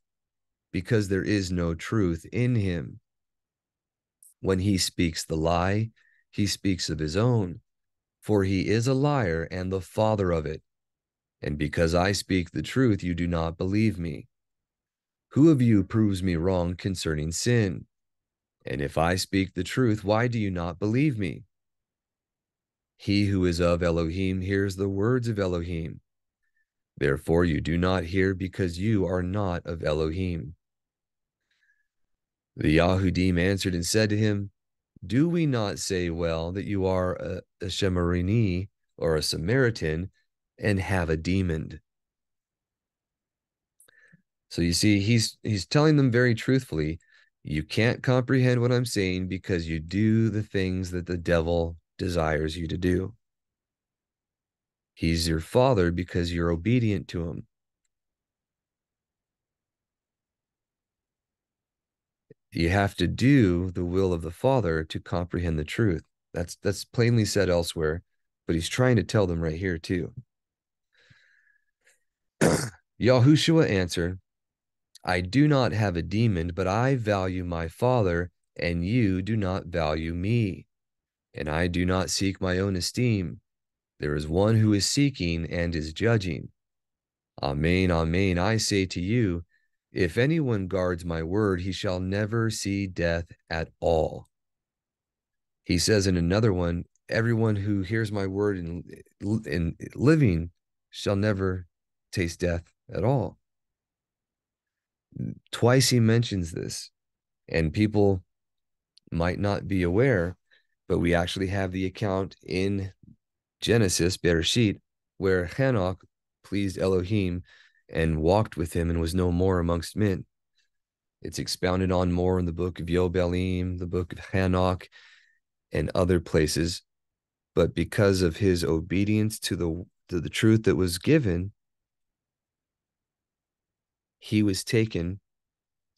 because there is no truth in him. When he speaks the lie, he speaks of his own, for he is a liar and the father of it. And because I speak the truth, you do not believe me. Who of you proves me wrong concerning sin? And if I speak the truth, why do you not believe me? He who is of Elohim hears the words of Elohim. Therefore, you do not hear because you are not of Elohim. The Yahudim answered and said to him, Do we not say well that you are a, a Shemarini or a Samaritan and have a demon? So you see, he's he's telling them very truthfully, you can't comprehend what I'm saying because you do the things that the devil desires you to do. He's your father because you're obedient to him. You have to do the will of the Father to comprehend the truth. That's that's plainly said elsewhere, but he's trying to tell them right here too. Yahushua answered, I do not have a demon, but I value my Father, and you do not value me. And I do not seek my own esteem. There is one who is seeking and is judging. Amen, amen. I say to you, if anyone guards my word, he shall never see death at all. He says in another one, everyone who hears my word in, in living shall never taste death at all. Twice he mentions this, and people might not be aware, but we actually have the account in Genesis, Bereshit, where Hanok pleased Elohim and walked with him and was no more amongst men. It's expounded on more in the book of Yobelim, the book of Hanok, and other places. But because of his obedience to the to the truth that was given, he was taken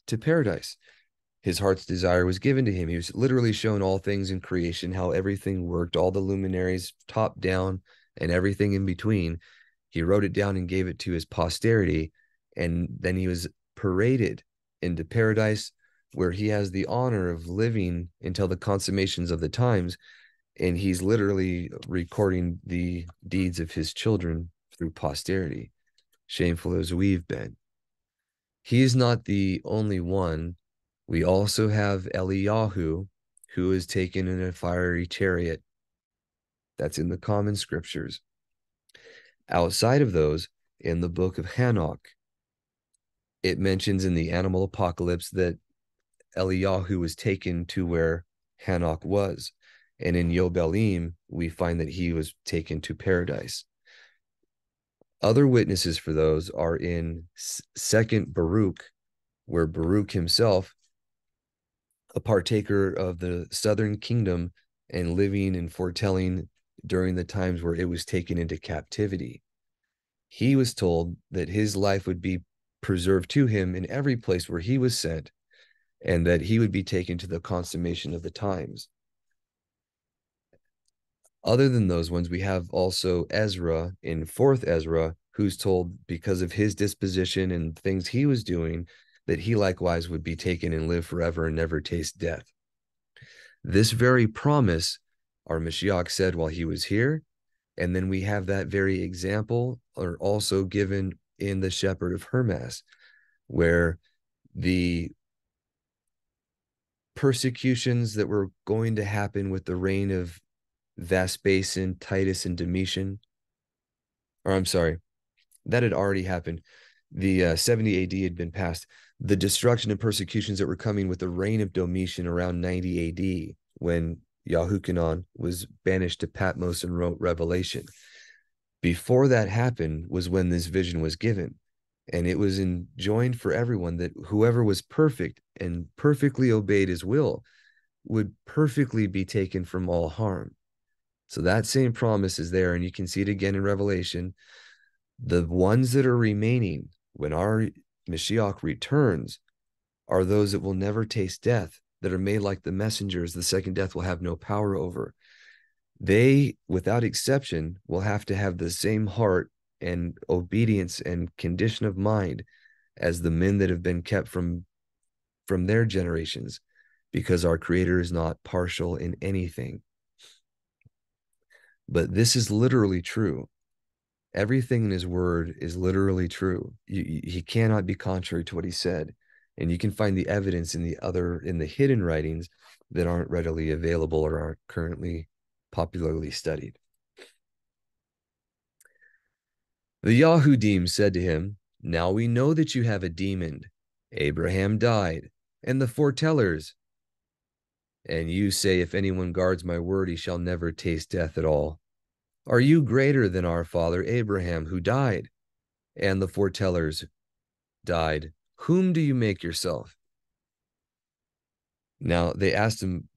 to paradise. His heart's desire was given to him. He was literally shown all things in creation, how everything worked, all the luminaries, top down, and everything in between. He wrote it down and gave it to his posterity. And then he was paraded into paradise, where he has the honor of living until the consummations of the times. And he's literally recording the deeds of his children through posterity, shameful as we've been. He's not the only one we also have Eliyahu, who is taken in a fiery chariot. That's in the common scriptures. Outside of those, in the book of Hanok, it mentions in the animal apocalypse that Eliyahu was taken to where Hanok was. And in Yobelim, we find that he was taken to paradise. Other witnesses for those are in Second Baruch, where Baruch himself a partaker of the southern kingdom and living and foretelling during the times where it was taken into captivity. He was told that his life would be preserved to him in every place where he was sent, and that he would be taken to the consummation of the times. Other than those ones, we have also Ezra in fourth Ezra, who's told because of his disposition and things he was doing, that he likewise would be taken and live forever and never taste death. This very promise our Mashiach said while he was here. And then we have that very example are also given in the shepherd of Hermas, where the persecutions that were going to happen with the reign of Vespasian, Titus, and Domitian, or I'm sorry, that had already happened. The uh, 70 AD had been passed the destruction and persecutions that were coming with the reign of Domitian around 90 AD when Yahuchanan was banished to Patmos and wrote Revelation. Before that happened was when this vision was given. And it was enjoined for everyone that whoever was perfect and perfectly obeyed his will would perfectly be taken from all harm. So that same promise is there. And you can see it again in Revelation The ones that are remaining when our Mashiach returns are those that will never taste death, that are made like the messengers the second death will have no power over. They, without exception, will have to have the same heart and obedience and condition of mind as the men that have been kept from from their generations because our creator is not partial in anything. But this is literally true. Everything in his word is literally true. You, he cannot be contrary to what he said and you can find the evidence in the other in the hidden writings that aren't readily available or aren't currently popularly studied. The yahudim said to him now we know that you have a demon. Abraham died and the foretellers and you say if anyone guards my word he shall never taste death at all are you greater than our father abraham who died and the foretellers died whom do you make yourself? Now they asked him,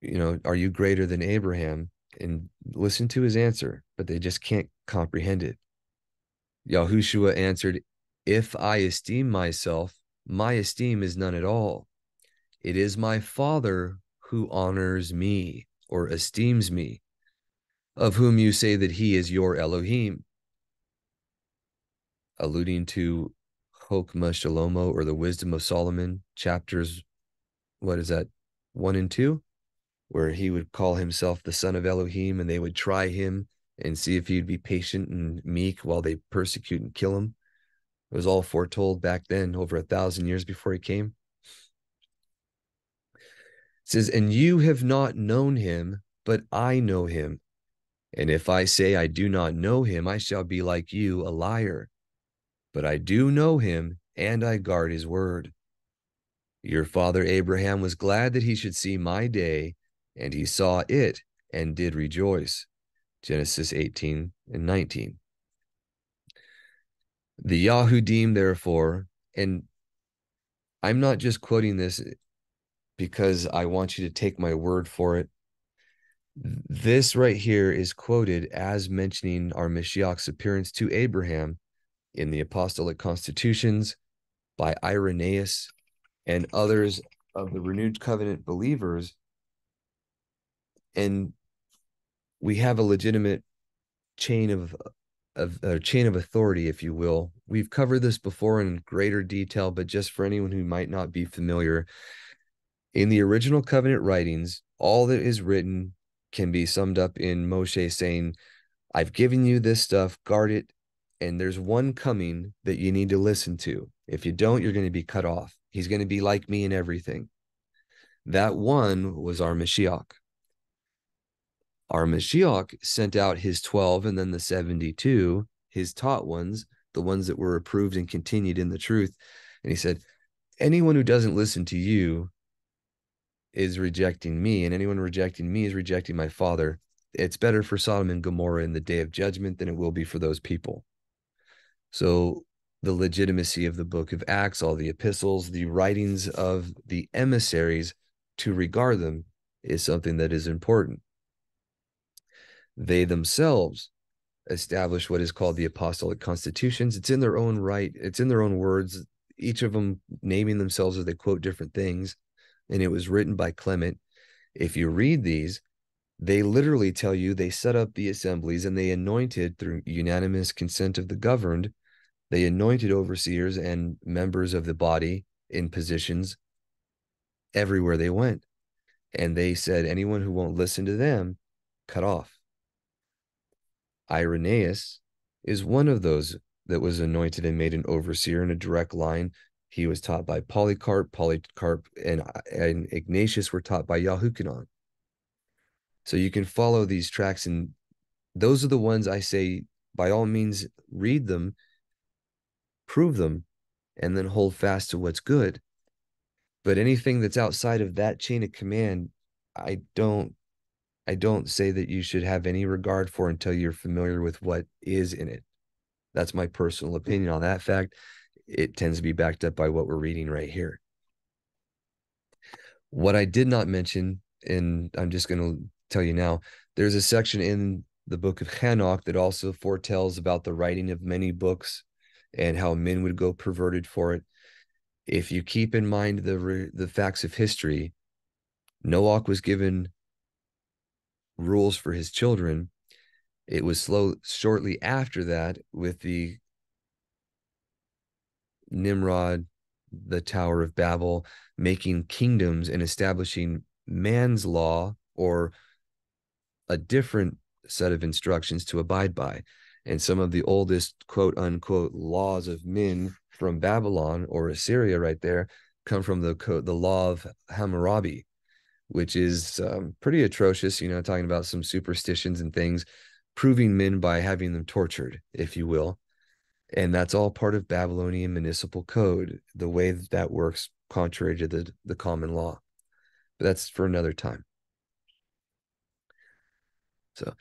you know, are you greater than Abraham? And listen to his answer, but they just can't comprehend it. Yahushua answered, If I esteem myself, my esteem is none at all. It is my Father who honors me or esteems me, of whom you say that he is your Elohim. Alluding to Chokmah Shalomo or the Wisdom of Solomon, chapters, what is that, one and two, where he would call himself the son of Elohim and they would try him and see if he'd be patient and meek while they persecute and kill him. It was all foretold back then, over a thousand years before he came. It says, And you have not known him, but I know him. And if I say I do not know him, I shall be like you, a liar but I do know him and I guard his word. Your father Abraham was glad that he should see my day, and he saw it and did rejoice. Genesis 18 and 19. The Yahudim, therefore, and I'm not just quoting this because I want you to take my word for it. This right here is quoted as mentioning our Mashiach's appearance to Abraham in the Apostolic Constitutions by Irenaeus and others of the renewed covenant believers. And we have a legitimate chain of, of a chain of authority, if you will. We've covered this before in greater detail, but just for anyone who might not be familiar, in the original covenant writings, all that is written can be summed up in Moshe saying, I've given you this stuff, guard it and there's one coming that you need to listen to. If you don't, you're going to be cut off. He's going to be like me in everything. That one was our Mashiach. Our Mashiach sent out his 12 and then the 72, his taught ones, the ones that were approved and continued in the truth. And he said, Anyone who doesn't listen to you is rejecting me, and anyone rejecting me is rejecting my Father. It's better for Sodom and Gomorrah in the day of judgment than it will be for those people. So the legitimacy of the book of Acts, all the epistles, the writings of the emissaries to regard them is something that is important. They themselves establish what is called the apostolic constitutions. It's in their own right, it's in their own words, each of them naming themselves as they quote different things. And it was written by Clement. If you read these, they literally tell you they set up the assemblies and they anointed through unanimous consent of the governed they anointed overseers and members of the body in positions everywhere they went. And they said, anyone who won't listen to them, cut off. Irenaeus is one of those that was anointed and made an overseer in a direct line. He was taught by Polycarp. Polycarp and, uh, and Ignatius were taught by Yahuchanan. So you can follow these tracks, and those are the ones I say, by all means, read them prove them, and then hold fast to what's good. But anything that's outside of that chain of command, I don't I don't say that you should have any regard for until you're familiar with what is in it. That's my personal opinion on that fact. It tends to be backed up by what we're reading right here. What I did not mention, and I'm just going to tell you now, there's a section in the book of Hanok that also foretells about the writing of many books and how men would go perverted for it. If you keep in mind the the facts of history, Noah was given rules for his children. It was slow shortly after that with the Nimrod, the Tower of Babel, making kingdoms and establishing man's law or a different set of instructions to abide by. And some of the oldest quote unquote laws of men from Babylon or Assyria, right there, come from the code, the law of Hammurabi, which is um, pretty atrocious. You know, talking about some superstitions and things, proving men by having them tortured, if you will. And that's all part of Babylonian municipal code, the way that, that works contrary to the, the common law. But that's for another time. So,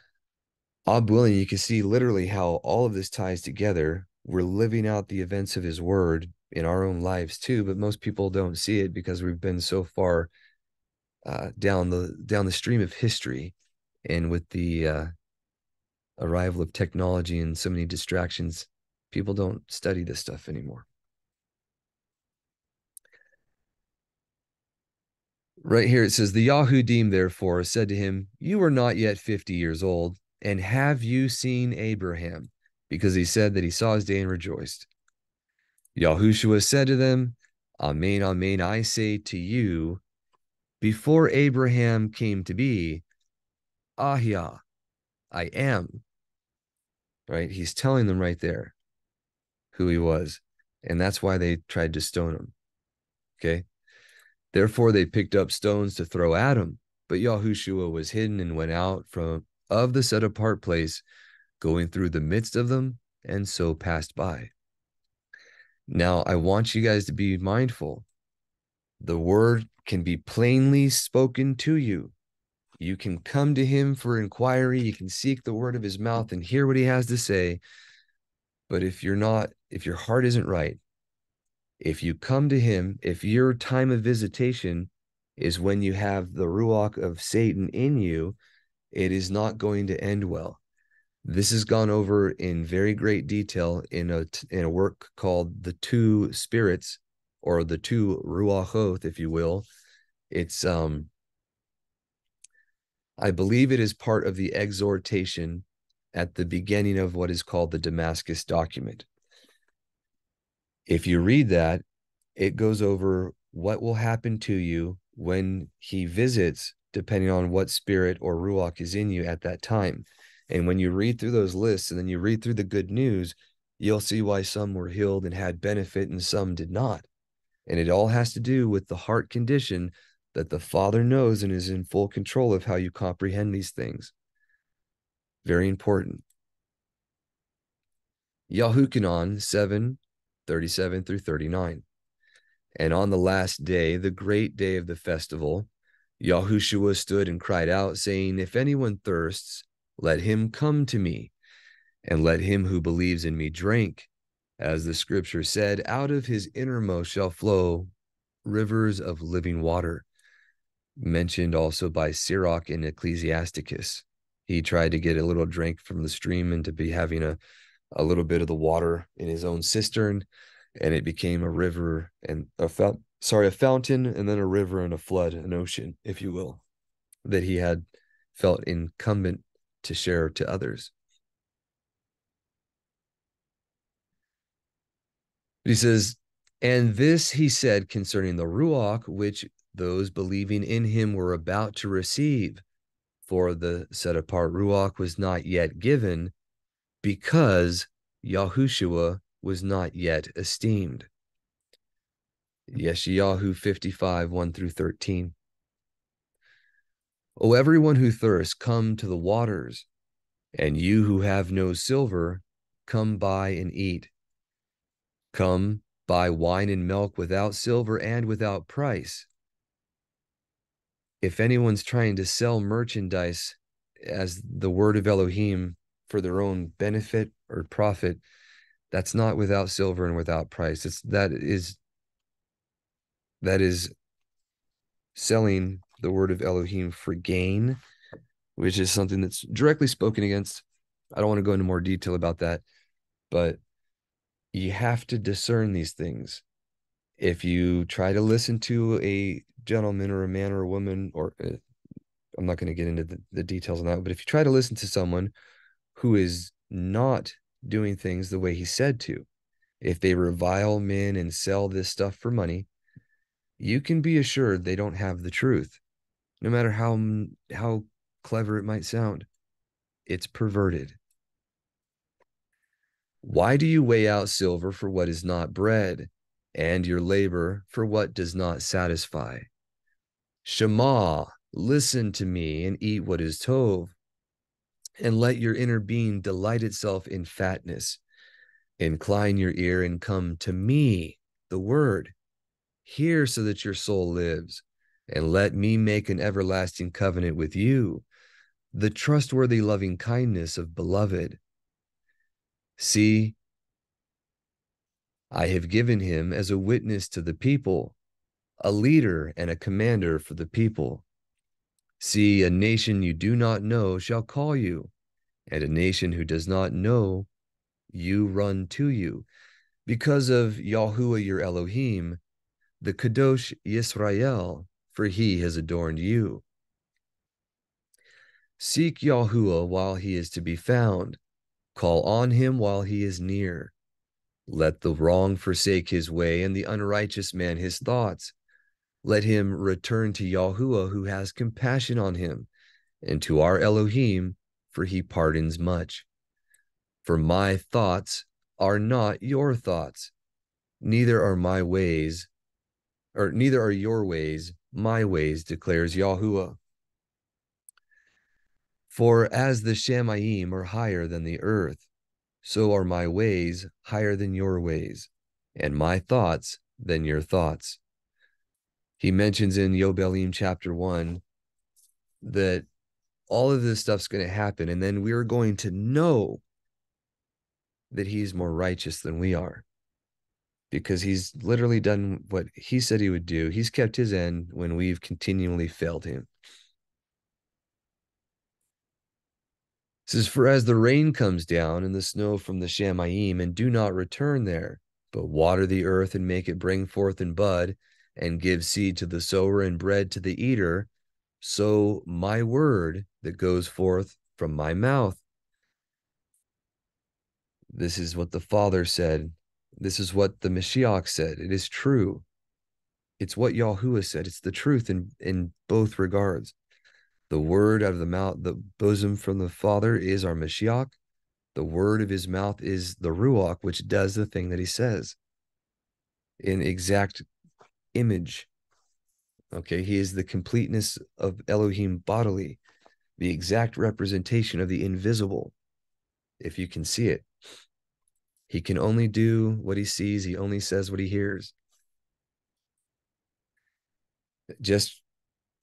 Ob willing, you can see literally how all of this ties together. We're living out the events of his word in our own lives too, but most people don't see it because we've been so far uh, down the down the stream of history, and with the uh, arrival of technology and so many distractions, people don't study this stuff anymore. Right here it says, The Yahudim therefore said to him, You are not yet 50 years old, and have you seen Abraham? Because he said that he saw his day and rejoiced. Yahushua said to them, Amen, Amen, I say to you, before Abraham came to be, Ahia, I am. Right? He's telling them right there who he was. And that's why they tried to stone him. Okay. Therefore, they picked up stones to throw at him. But Yahushua was hidden and went out from of the set apart place, going through the midst of them, and so passed by. Now, I want you guys to be mindful. The word can be plainly spoken to you. You can come to him for inquiry. You can seek the word of his mouth and hear what he has to say. But if you're not, if your heart isn't right, if you come to him, if your time of visitation is when you have the ruach of Satan in you, it is not going to end well. This is gone over in very great detail in a in a work called "The Two Spirits" or "The Two Ruachot," if you will. It's um, I believe it is part of the exhortation at the beginning of what is called the Damascus document if you read that, it goes over what will happen to you when he visits, depending on what spirit or ruach is in you at that time. And when you read through those lists and then you read through the good news, you'll see why some were healed and had benefit and some did not. And it all has to do with the heart condition that the Father knows and is in full control of how you comprehend these things. Very important. Yahukanan 7 37 through 39. And on the last day, the great day of the festival, Yahushua stood and cried out, saying, If anyone thirsts, let him come to me, and let him who believes in me drink. As the scripture said, out of his innermost shall flow rivers of living water. Mentioned also by Sirach in Ecclesiasticus. He tried to get a little drink from the stream and to be having a a little bit of the water in his own cistern, and it became a river and a fount, sorry, a fountain, and then a river and a flood, an ocean, if you will, that he had felt incumbent to share to others. He says, and this he said concerning the Ruach, which those believing in him were about to receive, for the set apart Ruach was not yet given, because Yahushua was not yet esteemed. Yeshayahu 55, 1 through 13. O everyone who thirsts, come to the waters, and you who have no silver, come buy and eat. Come, buy wine and milk without silver and without price. If anyone's trying to sell merchandise as the word of Elohim for their own benefit or profit, that's not without silver and without price. It's that is that is selling the word of Elohim for gain which is something that's directly spoken against. I don't want to go into more detail about that, but you have to discern these things. If you try to listen to a gentleman or a man or a woman, or uh, I'm not going to get into the, the details on that, but if you try to listen to someone who is not doing things the way he said to, if they revile men and sell this stuff for money, you can be assured they don't have the truth, no matter how how clever it might sound. It's perverted. Why do you weigh out silver for what is not bread, and your labor for what does not satisfy? Shema, listen to me and eat what is tov, and let your inner being delight itself in fatness. Incline your ear and come to me, the word. Hear so that your soul lives, and let me make an everlasting covenant with you, the trustworthy loving kindness of beloved. See, I have given him as a witness to the people, a leader and a commander for the people. See, a nation you do not know shall call you, and a nation who does not know you run to you. Because of Yahuwah your Elohim, the Kadosh Yisrael, for he has adorned you. Seek Yahuwah while he is to be found. Call on him while he is near. Let the wrong forsake his way and the unrighteous man his thoughts. Let him return to Yahuwah who has compassion on him, and to our Elohim, for he pardons much. For my thoughts are not your thoughts, neither are my ways, or neither are your ways my ways, declares Yahuwah. For as the Shamayim are higher than the earth, so are my ways higher than your ways, and my thoughts than your thoughts. He mentions in Yobelim chapter 1 that all of this stuff's going to happen, and then we're going to know that he's more righteous than we are because he's literally done what he said he would do. He's kept his end when we've continually failed him. says, For as the rain comes down and the snow from the Shamayim, and do not return there, but water the earth and make it bring forth and bud, and give seed to the sower and bread to the eater, so my word that goes forth from my mouth. This is what the Father said. This is what the Mashiach said. It is true. It's what Yahuwah said. It's the truth in, in both regards the word out of the mouth, the bosom from the Father is our Mashiach. The word of his mouth is the Ruach, which does the thing that he says in exact image. Okay, he is the completeness of Elohim bodily, the exact representation of the invisible, if you can see it. He can only do what he sees, he only says what he hears. Just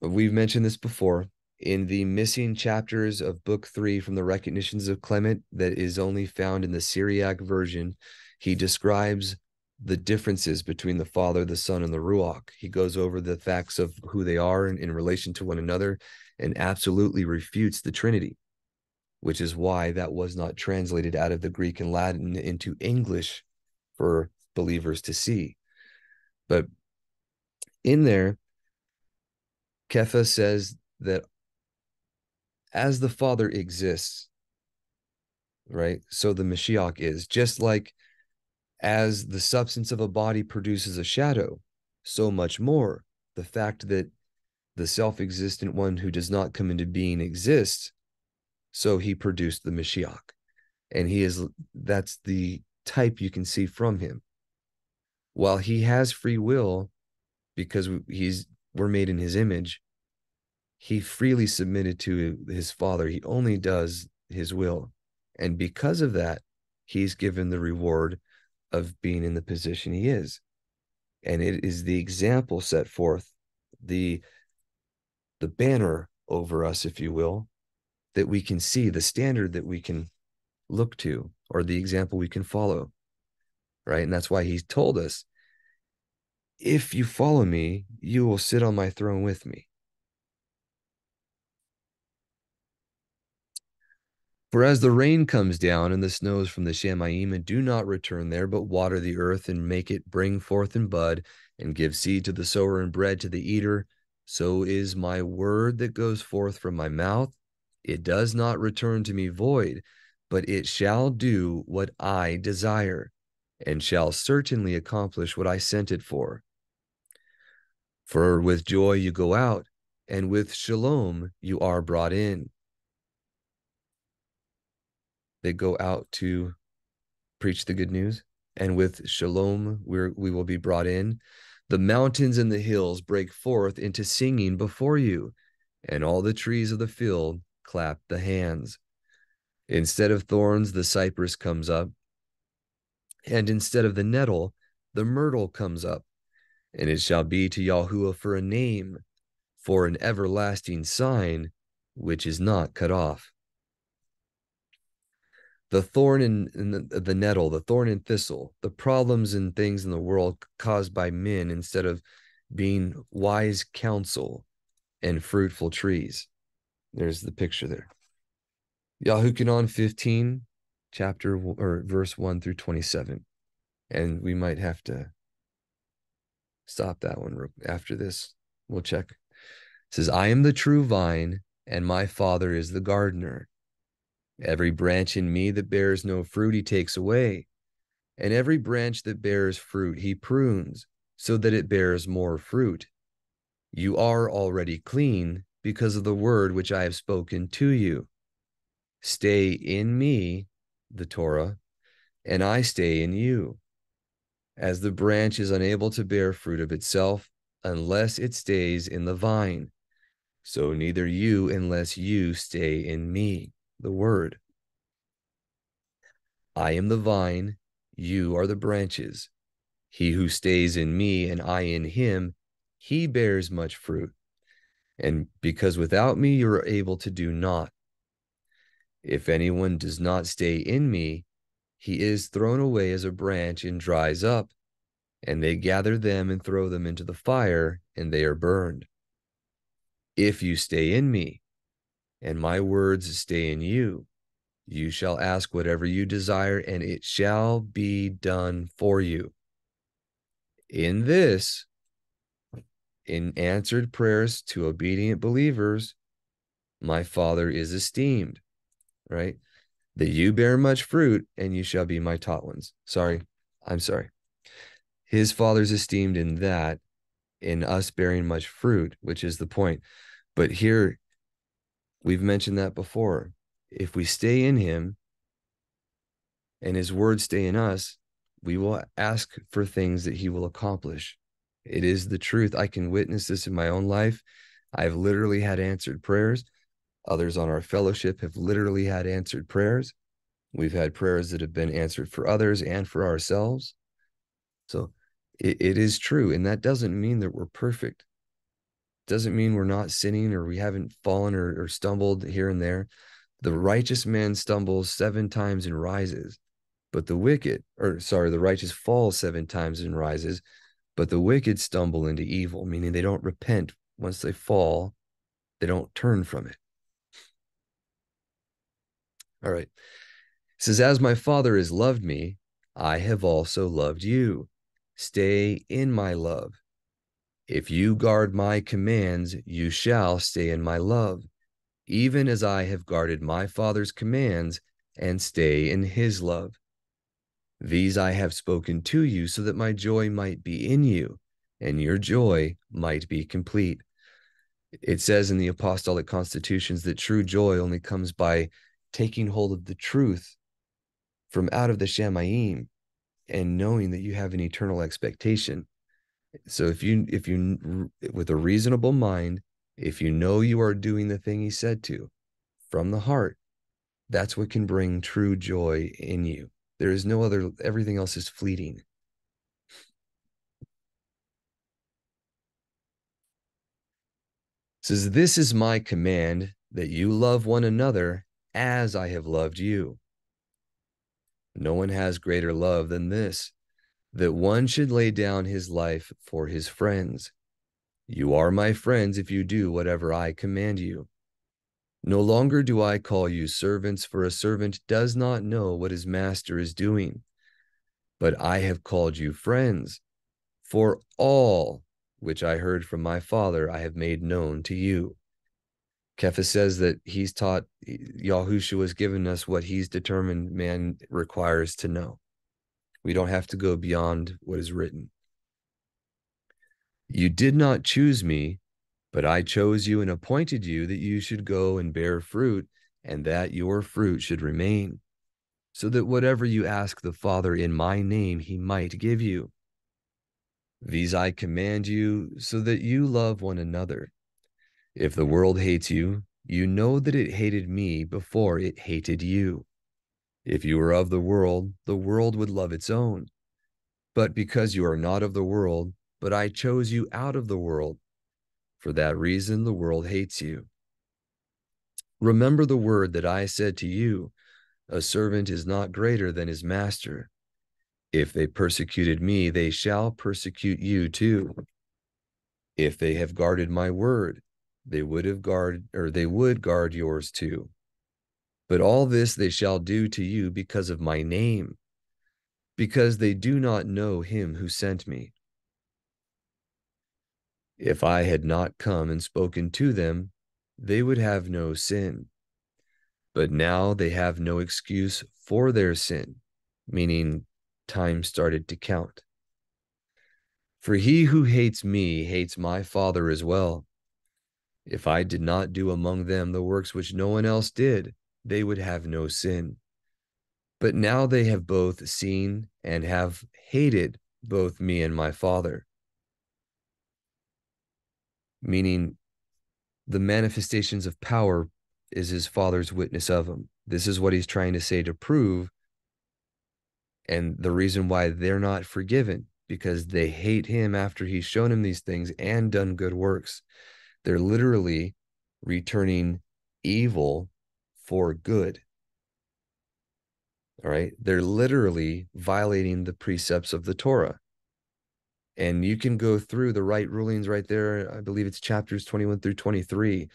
we've mentioned this before in the missing chapters of book three from the recognitions of Clement that is only found in the Syriac version, he describes the differences between the Father, the Son, and the Ruach. He goes over the facts of who they are in, in relation to one another and absolutely refutes the Trinity, which is why that was not translated out of the Greek and Latin into English for believers to see. But in there, Kepha says that as the Father exists, right? So the Mashiach is just like as the substance of a body produces a shadow, so much more the fact that the self existent one who does not come into being exists. So he produced the Mashiach. And he is, that's the type you can see from him. While he has free will, because he's, we're made in his image, he freely submitted to his father. He only does his will. And because of that, he's given the reward of being in the position he is. And it is the example set forth, the the banner over us, if you will, that we can see, the standard that we can look to, or the example we can follow. Right. And that's why he told us if you follow me, you will sit on my throne with me. For as the rain comes down and the snows from the Shamayim and do not return there, but water the earth and make it bring forth and bud, and give seed to the sower and bread to the eater, so is my word that goes forth from my mouth. It does not return to me void, but it shall do what I desire, and shall certainly accomplish what I sent it for. For with joy you go out, and with shalom you are brought in they go out to preach the good news. And with shalom, we're, we will be brought in. The mountains and the hills break forth into singing before you, and all the trees of the field clap the hands. Instead of thorns, the cypress comes up, and instead of the nettle, the myrtle comes up. And it shall be to Yahuwah for a name, for an everlasting sign, which is not cut off the thorn and, the, the nettle, the thorn and thistle, the problems and things in the world caused by men instead of being wise counsel and fruitful trees. There's the picture there. Yahukanan 15, chapter or verse 1 through 27. And we might have to stop that one after this. We'll check. It says, I am the true vine, and my father is the gardener. Every branch in me that bears no fruit, he takes away. And every branch that bears fruit, he prunes, so that it bears more fruit. You are already clean because of the word which I have spoken to you. Stay in me, the Torah, and I stay in you. As the branch is unable to bear fruit of itself unless it stays in the vine, so neither you unless you stay in me the word. I am the vine, you are the branches. He who stays in me and I in him, he bears much fruit. And because without me you are able to do naught. If anyone does not stay in me, he is thrown away as a branch and dries up, and they gather them and throw them into the fire, and they are burned. If you stay in me, and my words stay in you. You shall ask whatever you desire, and it shall be done for you. In this, in answered prayers to obedient believers, my Father is esteemed, right? That you bear much fruit, and you shall be my taught ones. Sorry, I'm sorry. His Father's esteemed in that, in us bearing much fruit, which is the point. But here, We've mentioned that before. If we stay in him and his words stay in us, we will ask for things that he will accomplish. It is the truth. I can witness this in my own life. I've literally had answered prayers. Others on our fellowship have literally had answered prayers. We've had prayers that have been answered for others and for ourselves. So it, it is true. And that doesn't mean that we're perfect doesn't mean we're not sinning or we haven't fallen or, or stumbled here and there. The righteous man stumbles seven times and rises, but the wicked, or sorry, the righteous falls seven times and rises, but the wicked stumble into evil, meaning they don't repent once they fall, they don't turn from it. All right. It says, As my Father has loved me, I have also loved you. Stay in my love. If you guard my commands, you shall stay in my love, even as I have guarded my Father's commands and stay in his love. These I have spoken to you so that my joy might be in you and your joy might be complete. It says in the apostolic constitutions that true joy only comes by taking hold of the truth from out of the Shamayim and knowing that you have an eternal expectation. So if you if you with a reasonable mind, if you know you are doing the thing he said to from the heart, that's what can bring true joy in you. There is no other everything else is fleeting. It says this is my command that you love one another as I have loved you. No one has greater love than this that one should lay down his life for his friends. You are my friends if you do whatever I command you. No longer do I call you servants, for a servant does not know what his master is doing. But I have called you friends, for all which I heard from my Father I have made known to you. Kepha says that he's taught, Yahushua has given us what he's determined man requires to know. We don't have to go beyond what is written. You did not choose me, but I chose you and appointed you that you should go and bear fruit, and that your fruit should remain, so that whatever you ask the Father in my name, he might give you. These I command you, so that you love one another. If the world hates you, you know that it hated me before it hated you. If you were of the world, the world would love its own. But because you are not of the world, but I chose you out of the world, for that reason the world hates you. Remember the word that I said to you a servant is not greater than his master. If they persecuted me, they shall persecute you too. If they have guarded my word, they would have guard or they would guard yours too. But all this they shall do to you because of my name, because they do not know him who sent me. If I had not come and spoken to them, they would have no sin. But now they have no excuse for their sin, meaning time started to count. For he who hates me hates my Father as well. If I did not do among them the works which no one else did, they would have no sin. But now they have both seen and have hated both me and my Father. Meaning, the manifestations of power is his Father's witness of him. This is what he's trying to say to prove. And the reason why they're not forgiven, because they hate him after he's shown him these things and done good works. They're literally returning evil for good. All right. They're literally violating the precepts of the Torah. And you can go through the right rulings right there. I believe it's chapters 21 through 23.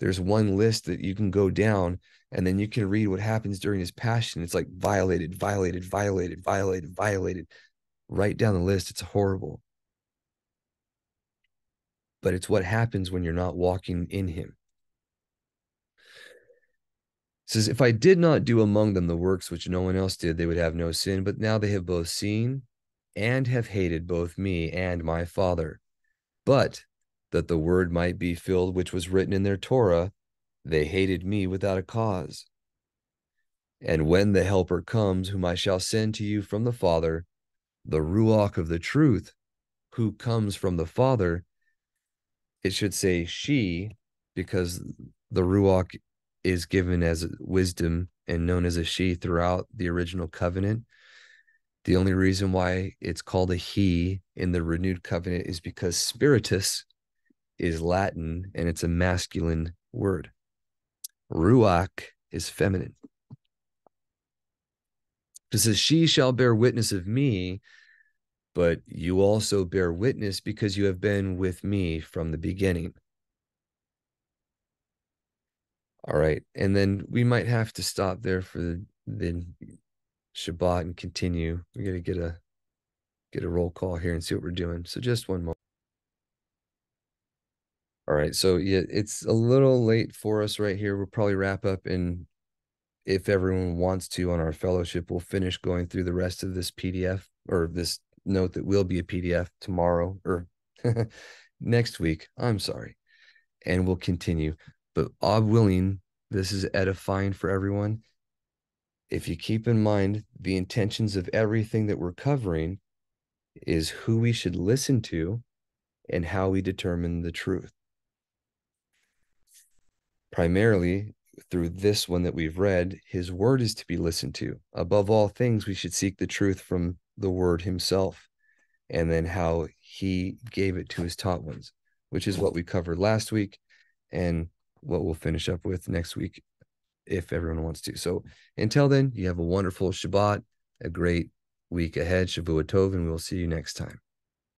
There's one list that you can go down and then you can read what happens during his passion. It's like violated, violated, violated, violated, violated. Right down the list. It's horrible. But it's what happens when you're not walking in him says, If I did not do among them the works which no one else did, they would have no sin. But now they have both seen and have hated both me and my Father. But that the word might be filled which was written in their Torah, they hated me without a cause. And when the Helper comes, whom I shall send to you from the Father, the Ruach of the truth, who comes from the Father, it should say she, because the Ruach is given as wisdom and known as a she throughout the original covenant. The only reason why it's called a he in the renewed covenant is because spiritus is Latin and it's a masculine word. Ruach is feminine. It says, She shall bear witness of me, but you also bear witness because you have been with me from the beginning. All right. And then we might have to stop there for the, the Shabbat and continue. We got to get a get a roll call here and see what we're doing. So just one more. All right. So yeah, it's a little late for us right here. We'll probably wrap up and if everyone wants to on our fellowship, we'll finish going through the rest of this PDF or this note that will be a PDF tomorrow or next week. I'm sorry. And we'll continue. But ob willing, this is edifying for everyone. If you keep in mind the intentions of everything that we're covering is who we should listen to and how we determine the truth. Primarily through this one that we've read, his word is to be listened to. Above all things, we should seek the truth from the word himself and then how he gave it to his taught ones, which is what we covered last week. And what we'll finish up with next week if everyone wants to. So until then, you have a wonderful Shabbat, a great week ahead, Shavua Tov, and we'll see you next time.